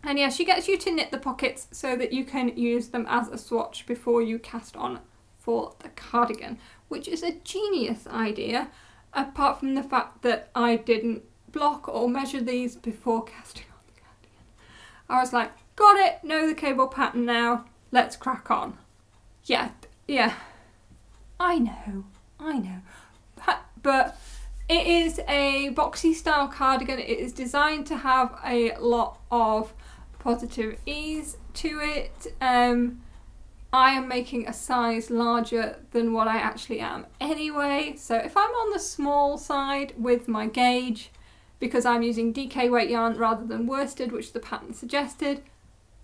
And yeah, she gets you to knit the pockets so that you can use them as a swatch before you cast on for the cardigan, which is a genius idea, apart from the fact that I didn't block or measure these before casting. I was like, got it, know the cable pattern now, let's crack on. Yeah, yeah, I know, I know, but it is a boxy style cardigan. It is designed to have a lot of positive ease to it. Um, I am making a size larger than what I actually am anyway. So if I'm on the small side with my gauge, because I'm using DK weight yarn rather than worsted, which the pattern suggested,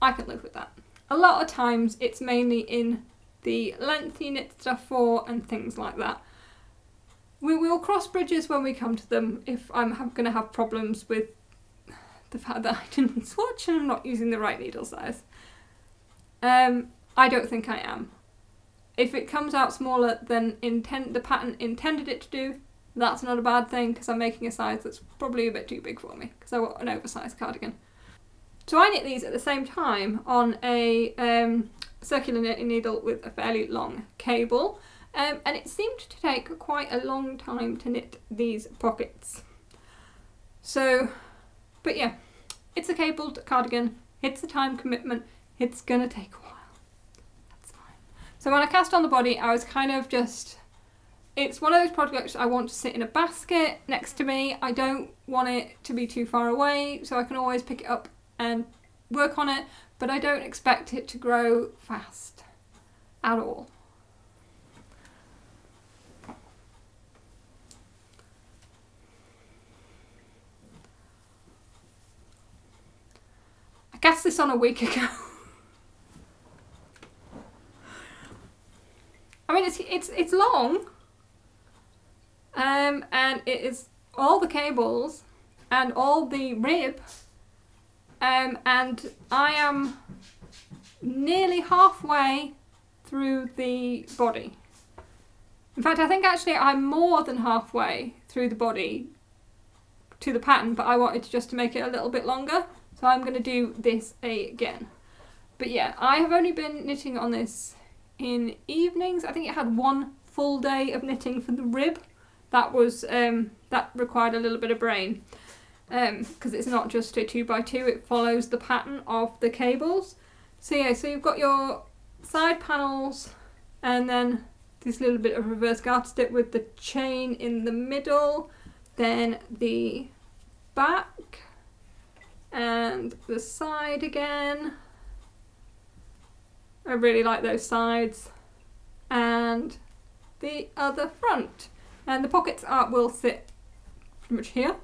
I can live with that. A lot of times it's mainly in the length you knit stuff for and things like that. We will cross bridges when we come to them if I'm going to have problems with the fact that I didn't swatch and I'm not using the right needle size. Um, I don't think I am. If it comes out smaller than intent the pattern intended it to do, that's not a bad thing because I'm making a size that's probably a bit too big for me because I want an oversized cardigan. So I knit these at the same time on a um, circular knitting needle with a fairly long cable um, and it seemed to take quite a long time to knit these pockets. So, but yeah, it's a cabled cardigan, it's a time commitment, it's gonna take a while. That's fine. So when I cast on the body, I was kind of just, it's one of those projects I want to sit in a basket next to me. I don't want it to be too far away, so I can always pick it up and work on it, but I don't expect it to grow fast at all. I cast this on a week ago. I mean, it's it's it's long, um, and it is all the cables and all the rib, um, and I am nearly halfway through the body. In fact, I think actually I'm more than halfway through the body to the pattern, but I wanted just to make it a little bit longer. So I'm going to do this again. But yeah, I have only been knitting on this in evenings. I think it had one full day of knitting for the rib. That was um, that required a little bit of brain because um, it's not just a two by two. It follows the pattern of the cables. So yeah, so you've got your side panels and then this little bit of reverse garter stitch with the chain in the middle, then the back and the side again. I really like those sides. And the other front. And the pockets are, will sit pretty much here.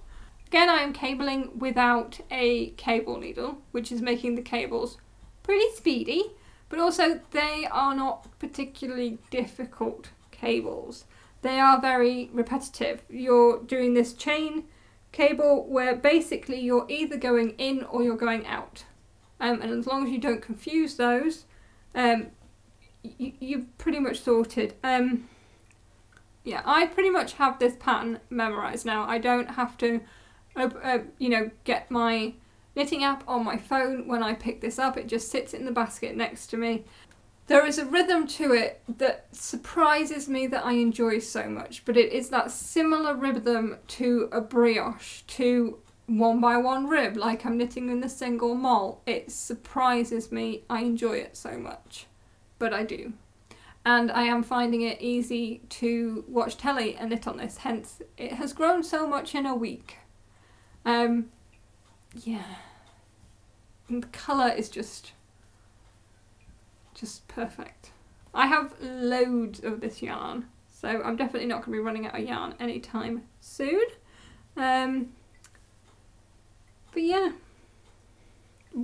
Again, I am cabling without a cable needle, which is making the cables pretty speedy, but also they are not particularly difficult cables. They are very repetitive. You're doing this chain cable where basically you're either going in or you're going out. Um, and as long as you don't confuse those, um, you, you're pretty much sorted. Um, yeah, I pretty much have this pattern memorised now. I don't have to, uh, you know, get my knitting app on my phone when I pick this up. It just sits in the basket next to me. There is a rhythm to it that surprises me that I enjoy so much, but it is that similar rhythm to a brioche, to one by one rib, like I'm knitting in the single mole. It surprises me. I enjoy it so much, but I do. And I am finding it easy to watch telly and knit on this, hence it has grown so much in a week. Um, yeah. And the colour is just just perfect. I have loads of this yarn, so I'm definitely not going to be running out of yarn anytime soon. Um, but yeah,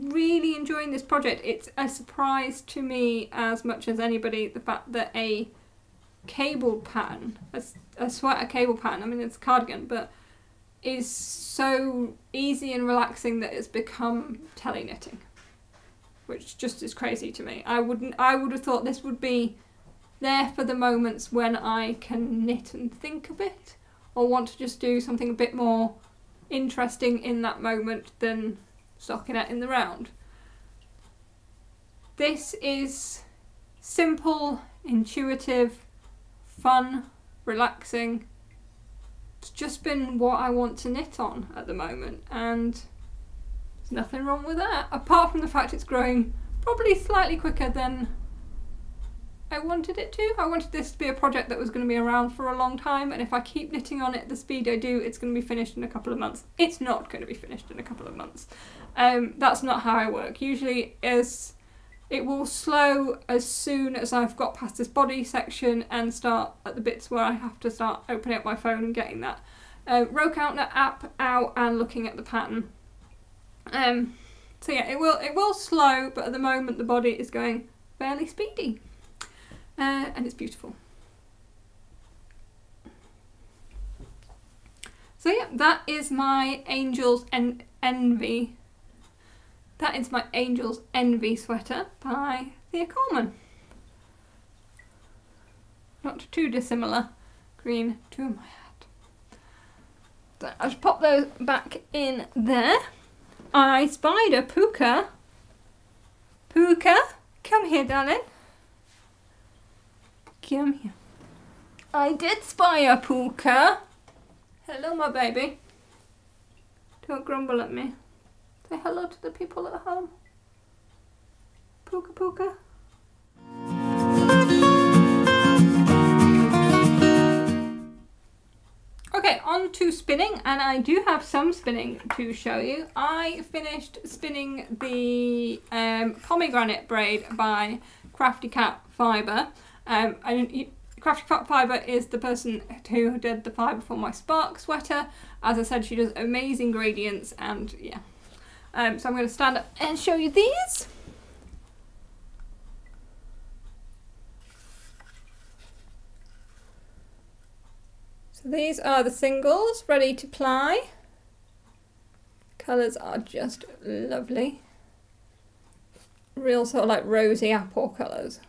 really enjoying this project. It's a surprise to me as much as anybody the fact that a cable pattern, a, a sweater cable pattern, I mean it's a cardigan, but is so easy and relaxing that it's become tele knitting, which just is crazy to me. I wouldn't. I would have thought this would be there for the moments when I can knit and think a bit, or want to just do something a bit more interesting in that moment than stockinette in the round. This is simple, intuitive, fun, relaxing. It's just been what I want to knit on at the moment, and there's nothing wrong with that, apart from the fact it's growing probably slightly quicker than I wanted it to. I wanted this to be a project that was going to be around for a long time, and if I keep knitting on it the speed I do, it's going to be finished in a couple of months. It's not going to be finished in a couple of months. Um, that's not how I work. Usually, is it will slow as soon as I've got past this body section and start at the bits where I have to start opening up my phone and getting that uh, row counter app out and looking at the pattern. Um, so yeah, it will it will slow, but at the moment the body is going fairly speedy uh, and it's beautiful. So yeah, that is my Angel's en Envy. That is my Angel's Envy sweater by Thea Coleman. Not too dissimilar. Green to my hat. So I'll just pop those back in there. I spied a Puka. Puka, come here, darling. Come here. I did spy a Puka. Hello, my baby. Don't grumble at me. Say hello to the people at home. Puka Puka. Okay, on to spinning, and I do have some spinning to show you. I finished spinning the um, pomegranate braid by Crafty Cat Fibre. Um, I, Crafty Fibre is the person who did the fibre for my Spark sweater. As I said, she does amazing gradients and yeah. Um, so I'm going to stand up and show you these. So these are the singles ready to ply. Colours are just lovely. Real sort of like rosy apple colours.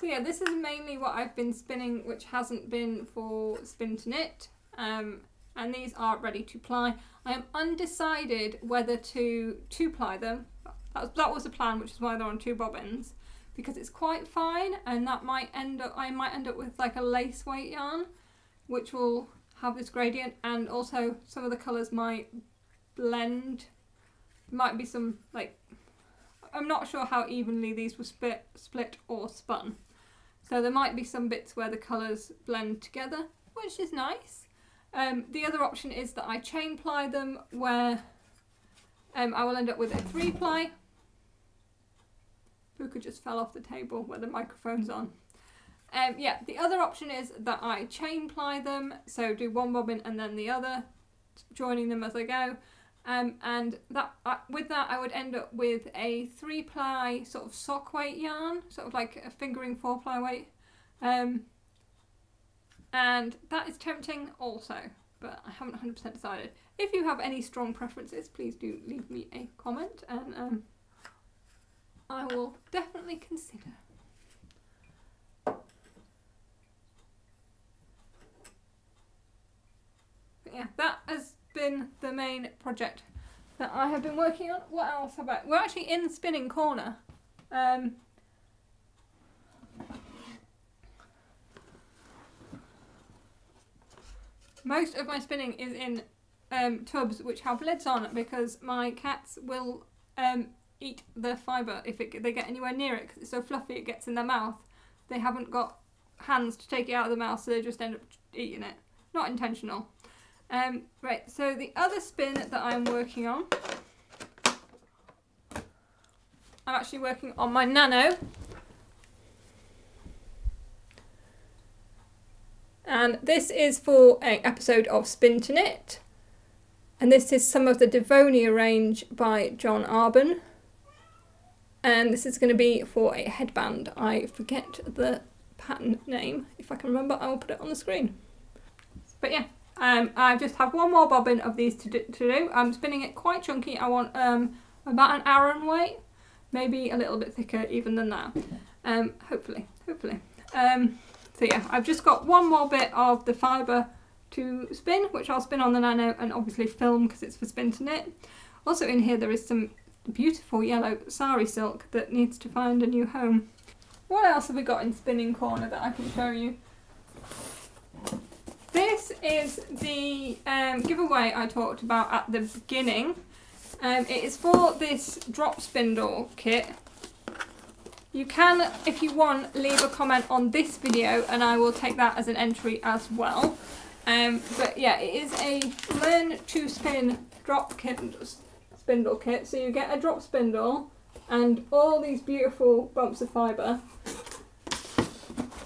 So yeah, this is mainly what I've been spinning, which hasn't been for spin to knit. Um, and these are ready to ply. I am undecided whether to two ply them. That, that was the plan, which is why they're on two bobbins, because it's quite fine, and that might end up. I might end up with like a lace weight yarn, which will have this gradient, and also some of the colours might blend. Might be some like. I'm not sure how evenly these were split, split or spun. So there might be some bits where the colours blend together, which is nice. Um, the other option is that I chain ply them where um, I will end up with a three ply. Puka just fell off the table where the microphone's on. Um, yeah, the other option is that I chain ply them, so do one bobbin and then the other, joining them as I go. Um, and that uh, with that I would end up with a three ply sort of sock weight yarn, sort of like a fingering four ply weight. Um, and that is tempting also, but I haven't 100% decided. If you have any strong preferences, please do leave me a comment and um, I will definitely consider. But yeah, that has been the main project that I have been working on. What else have I? We're actually in the spinning corner. Um, most of my spinning is in um, tubs which have lids on because my cats will um, eat the fibre if it, they get anywhere near it because it's so fluffy it gets in their mouth. They haven't got hands to take it out of the mouth so they just end up eating it. Not intentional. Um, right, so the other spin that I'm working on, I'm actually working on my Nano. And this is for an episode of Spin to Knit. And this is some of the Devonia range by John Arbon. And this is going to be for a headband. I forget the pattern name. If I can remember, I will put it on the screen. But yeah, um, I just have one more bobbin of these to do. To do. I'm spinning it quite chunky. I want um, about an Aran weight, maybe a little bit thicker even than that. Um, hopefully, hopefully. Um, so yeah, I've just got one more bit of the fibre to spin, which I'll spin on the nano and obviously film because it's for spin to knit. Also in here there is some beautiful yellow sari silk that needs to find a new home. What else have we got in spinning corner that I can show you? This is the um, giveaway I talked about at the beginning. Um, it is for this drop spindle kit. You can, if you want, leave a comment on this video and I will take that as an entry as well. Um, but yeah, it is a learn to spin drop kit, spindle kit. So you get a drop spindle and all these beautiful bumps of fibre.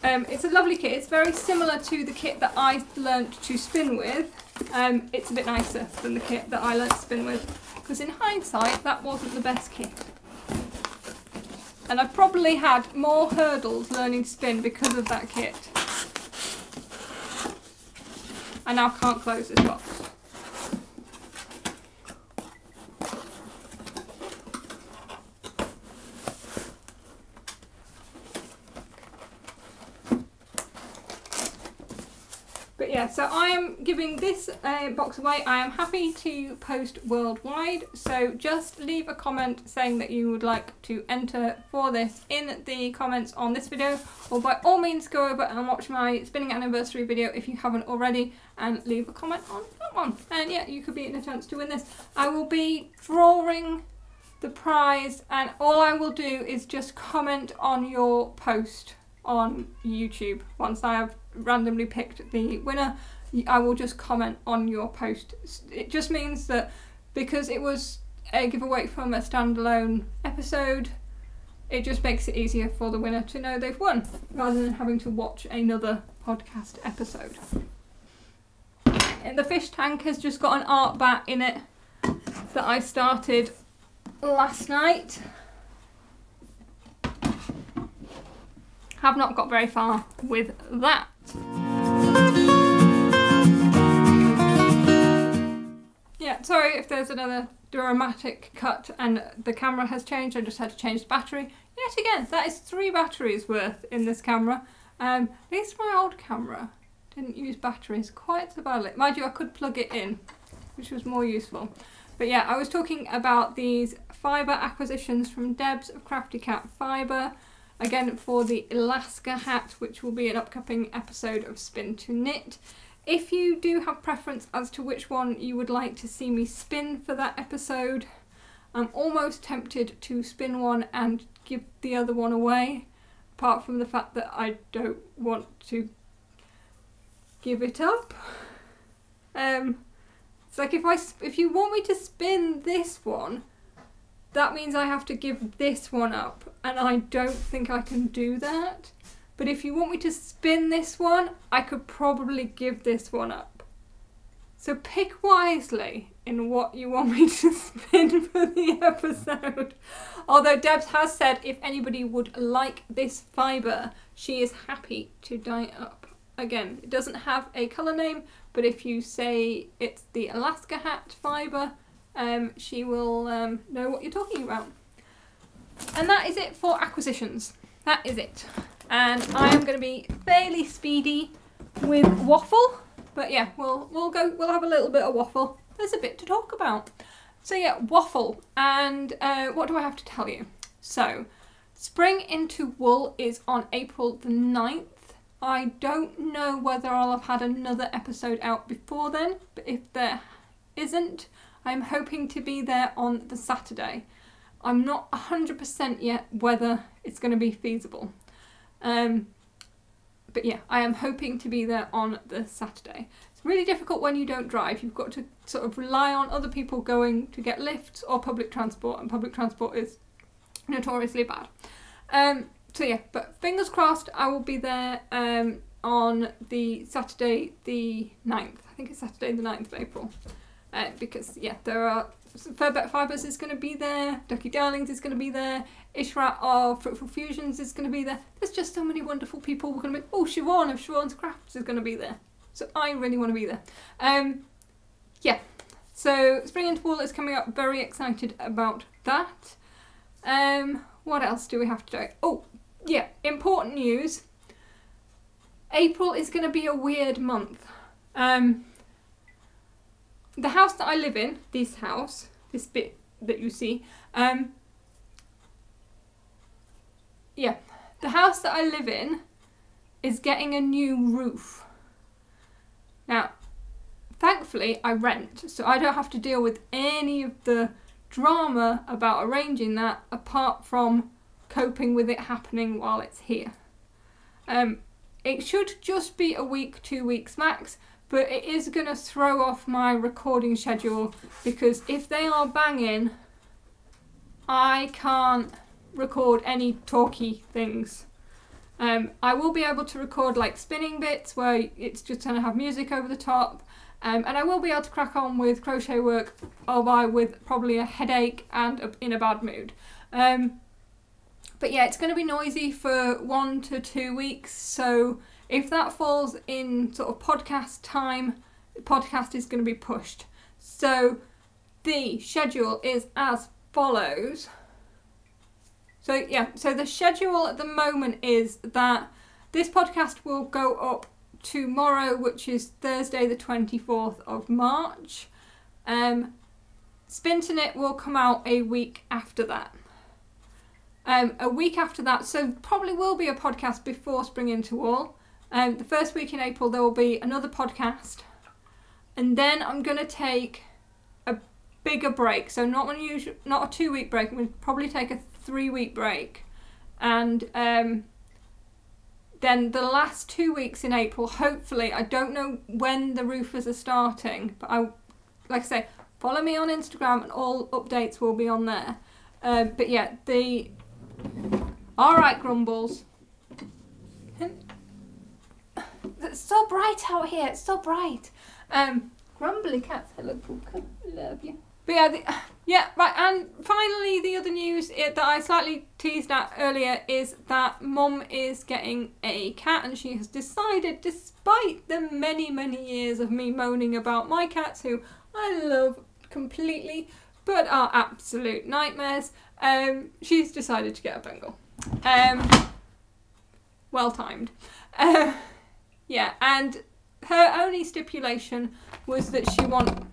Um, it's a lovely kit. It's very similar to the kit that I learnt to spin with. Um, it's a bit nicer than the kit that I learnt to spin with because in hindsight that wasn't the best kit. And I've probably had more hurdles learning to spin because of that kit. I now can't close this box. But yeah, so I am giving this uh, box away. I am happy to post worldwide. So just leave a comment saying that you would like to enter for this in the comments on this video. Or by all means go over and watch my spinning anniversary video if you haven't already and leave a comment on that one. And yeah, you could be in a chance to win this. I will be drawing the prize and all I will do is just comment on your post on YouTube once I have randomly picked the winner, I will just comment on your post. It just means that because it was a giveaway from a standalone episode, it just makes it easier for the winner to know they've won rather than having to watch another podcast episode. And the fish tank has just got an art batt in it that I started last night. Have not got very far with that. Yeah, sorry if there's another dramatic cut and the camera has changed. I just had to change the battery. Yet again, that is three batteries worth in this camera. Um, at least my old camera didn't use batteries quite so badly. Mind you, I could plug it in, which was more useful. But yeah, I was talking about these fibre acquisitions from Debs of Crafty Cat Fibre. Again, for the Alaska hat, which will be an upcoming episode of Spin to Knit. If you do have preference as to which one you would like to see me spin for that episode, I'm almost tempted to spin one and give the other one away, apart from the fact that I don't want to give it up. Um, it's like if I if you want me to spin this one, that means I have to give this one up, and I don't think I can do that. But if you want me to spin this one, I could probably give this one up. So pick wisely in what you want me to spin for the episode. Although Debs has said if anybody would like this fibre, she is happy to dye it up. Again, it doesn't have a colour name, but if you say it's the Alaska hat fibre, um, she will um, know what you're talking about. And that is it for acquisitions. That is it. And I am going to be fairly speedy with waffle. But yeah, we'll we'll go. We'll have a little bit of waffle. There's a bit to talk about. So yeah, waffle. And uh, what do I have to tell you? So, Spring into Wool is on April the 9th. I don't know whether I'll have had another episode out before then, but if there isn't, I'm hoping to be there on the Saturday. I'm not 100% yet whether it's going to be feasible. Um, but yeah, I am hoping to be there on the Saturday. It's really difficult when you don't drive. You've got to sort of rely on other people going to get lifts or public transport, and public transport is notoriously bad. Um, so yeah, but fingers crossed I will be there um, on the Saturday the 9th. I think it's Saturday the 9th of April. uh, because yeah, there are Firbeck Fibers is going to be there, Ducky Darlings is going to be there, Ishrat of Fruitful Fusions is going to be there. There's just so many wonderful people. We're going to be. Oh, Siobhan of Siobhan's Crafts is going to be there. So I really want to be there. Um, yeah. So Spring into Wool is coming up. Very excited about that. Um, what else do we have to do? Oh, yeah. Important news. April is going to be a weird month. Um, the house that I live in, this house, this bit that you see, um, yeah, the house that I live in is getting a new roof. Now, thankfully, I rent, so I don't have to deal with any of the drama about arranging that apart from coping with it happening while it's here. Um, it should just be a week, two weeks max, but it is going to throw off my recording schedule because if they are banging, I can't record any talky things. Um, I will be able to record like spinning bits where it's just going to have music over the top. Um, and I will be able to crack on with crochet work, albeit with probably a headache and a, in a bad mood. Um, but yeah, it's going to be noisy for one to two weeks. So if that falls in sort of podcast time, the podcast is going to be pushed. So the schedule is as follows. So yeah, so the schedule at the moment is that this podcast will go up tomorrow, which is Thursday the 24th of March. Um, Spinternet will come out a week after that. Um, a week after that, so probably will be a podcast before Spring Into Wool. Um, the first week in April, there will be another podcast, and then I'm going to take a bigger break. So not unusual, not a two week break. I'm going to probably take a three week break, and um, then the last two weeks in April. Hopefully, I don't know when the roofers are starting, but I, like I say, follow me on Instagram, and all updates will be on there. Um, but yeah, the all right, Grumbles. It's so bright out here. It's so bright. Um, grumbly cats. Hello, Pooka. Love you. But yeah, the, yeah, right. And finally, the other news it, that I slightly teased at earlier is that Mum is getting a cat, and she has decided, despite the many, many years of me moaning about my cats, who I love completely, but are absolute nightmares, um, she's decided to get a Bengal. Um, well timed. Uh, yeah, and her only stipulation was that she want.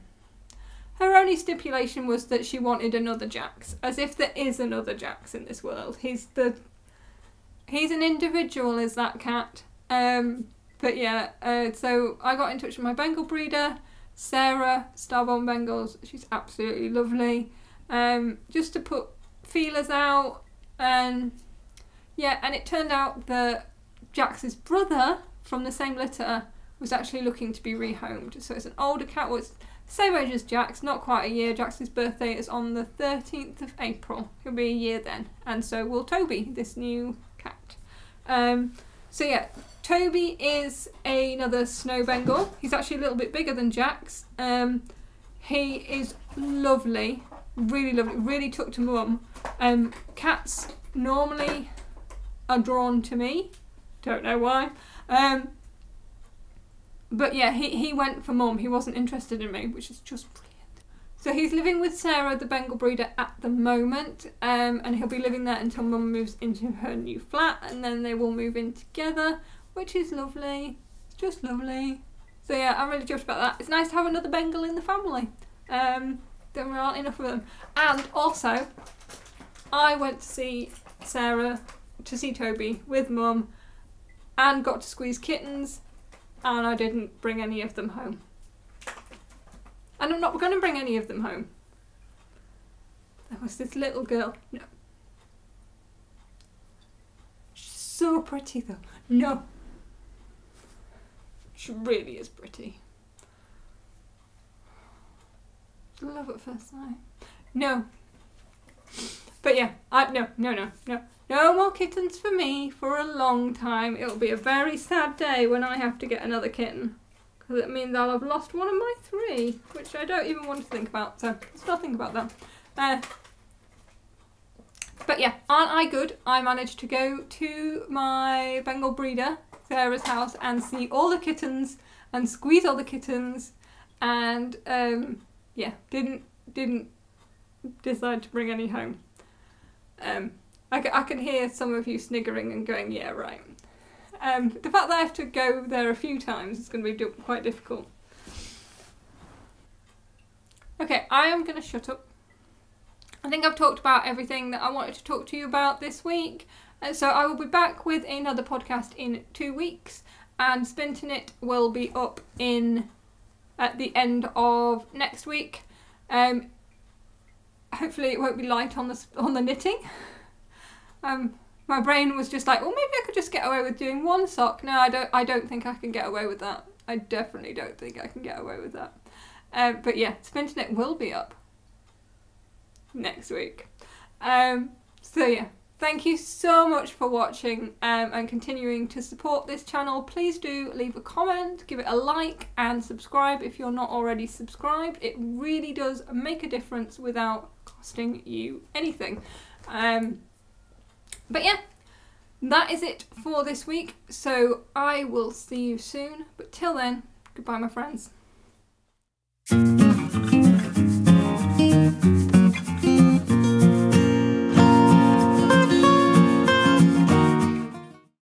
Her only stipulation was that she wanted another Jax, as if there is another Jax in this world. He's the. He's an individual, is that cat. Um, but yeah, uh, so I got in touch with my Bengal breeder, Sarah Starborn Bengals. She's absolutely lovely. Um, just to put feelers out, and yeah, and it turned out that Jax's brother from the same litter was actually looking to be rehomed. So it's an older cat. Well, it's same age as Jax, not quite a year. Jax's birthday is on the 13th of April. He'll be a year then. And so will Toby, this new cat. Um, so yeah, Toby is another snow Bengal. He's actually a little bit bigger than Jax. Um, he is lovely, really lovely, really took to mum. Um, cats normally are drawn to me. Don't know why. Um, but yeah, he, he went for mum. He wasn't interested in me, which is just brilliant. So he's living with Sarah, the Bengal breeder, at the moment, um, and he'll be living there until mum moves into her new flat, and then they will move in together, which is lovely. It's just lovely. So yeah, I'm really chuffed about that. It's nice to have another Bengal in the family. Um, there aren't enough of them. And also, I went to see Sarah, to see Toby with mum, and got to squeeze kittens, and I didn't bring any of them home. And I'm not going to bring any of them home. There was this little girl. No. She's so pretty though. No. She really is pretty. Love at first sight. No. But yeah, I no, no, no, no. No more kittens for me for a long time. It'll be a very sad day when I have to get another kitten. Because it means I'll have lost one of my three, which I don't even want to think about. So let's not think about that. Uh, but yeah, aren't I good? I managed to go to my Bengal breeder, Sarah's house, and see all the kittens and squeeze all the kittens, and um, yeah, didn't didn't decide to bring any home. Um, I, I can hear some of you sniggering and going, yeah, right. Um, the fact that I have to go there a few times is going to be quite difficult. Okay, I am going to shut up. I think I've talked about everything that I wanted to talk to you about this week. So I will be back with another podcast in two weeks, and Spinternet will be up in at the end of next week. Um, hopefully, it won't be light on the on the knitting. Um, my brain was just like, well, maybe I could just get away with doing one sock. No, I don't. I don't think I can get away with that. I definitely don't think I can get away with that. Um, but yeah, Spinternet will be up next week. Um, so yeah, thank you so much for watching um, and continuing to support this channel. Please do leave a comment, give it a like and subscribe if you're not already subscribed. It really does make a difference without costing you anything. Um, but yeah, that is it for this week. So I will see you soon. But till then, goodbye, my friends.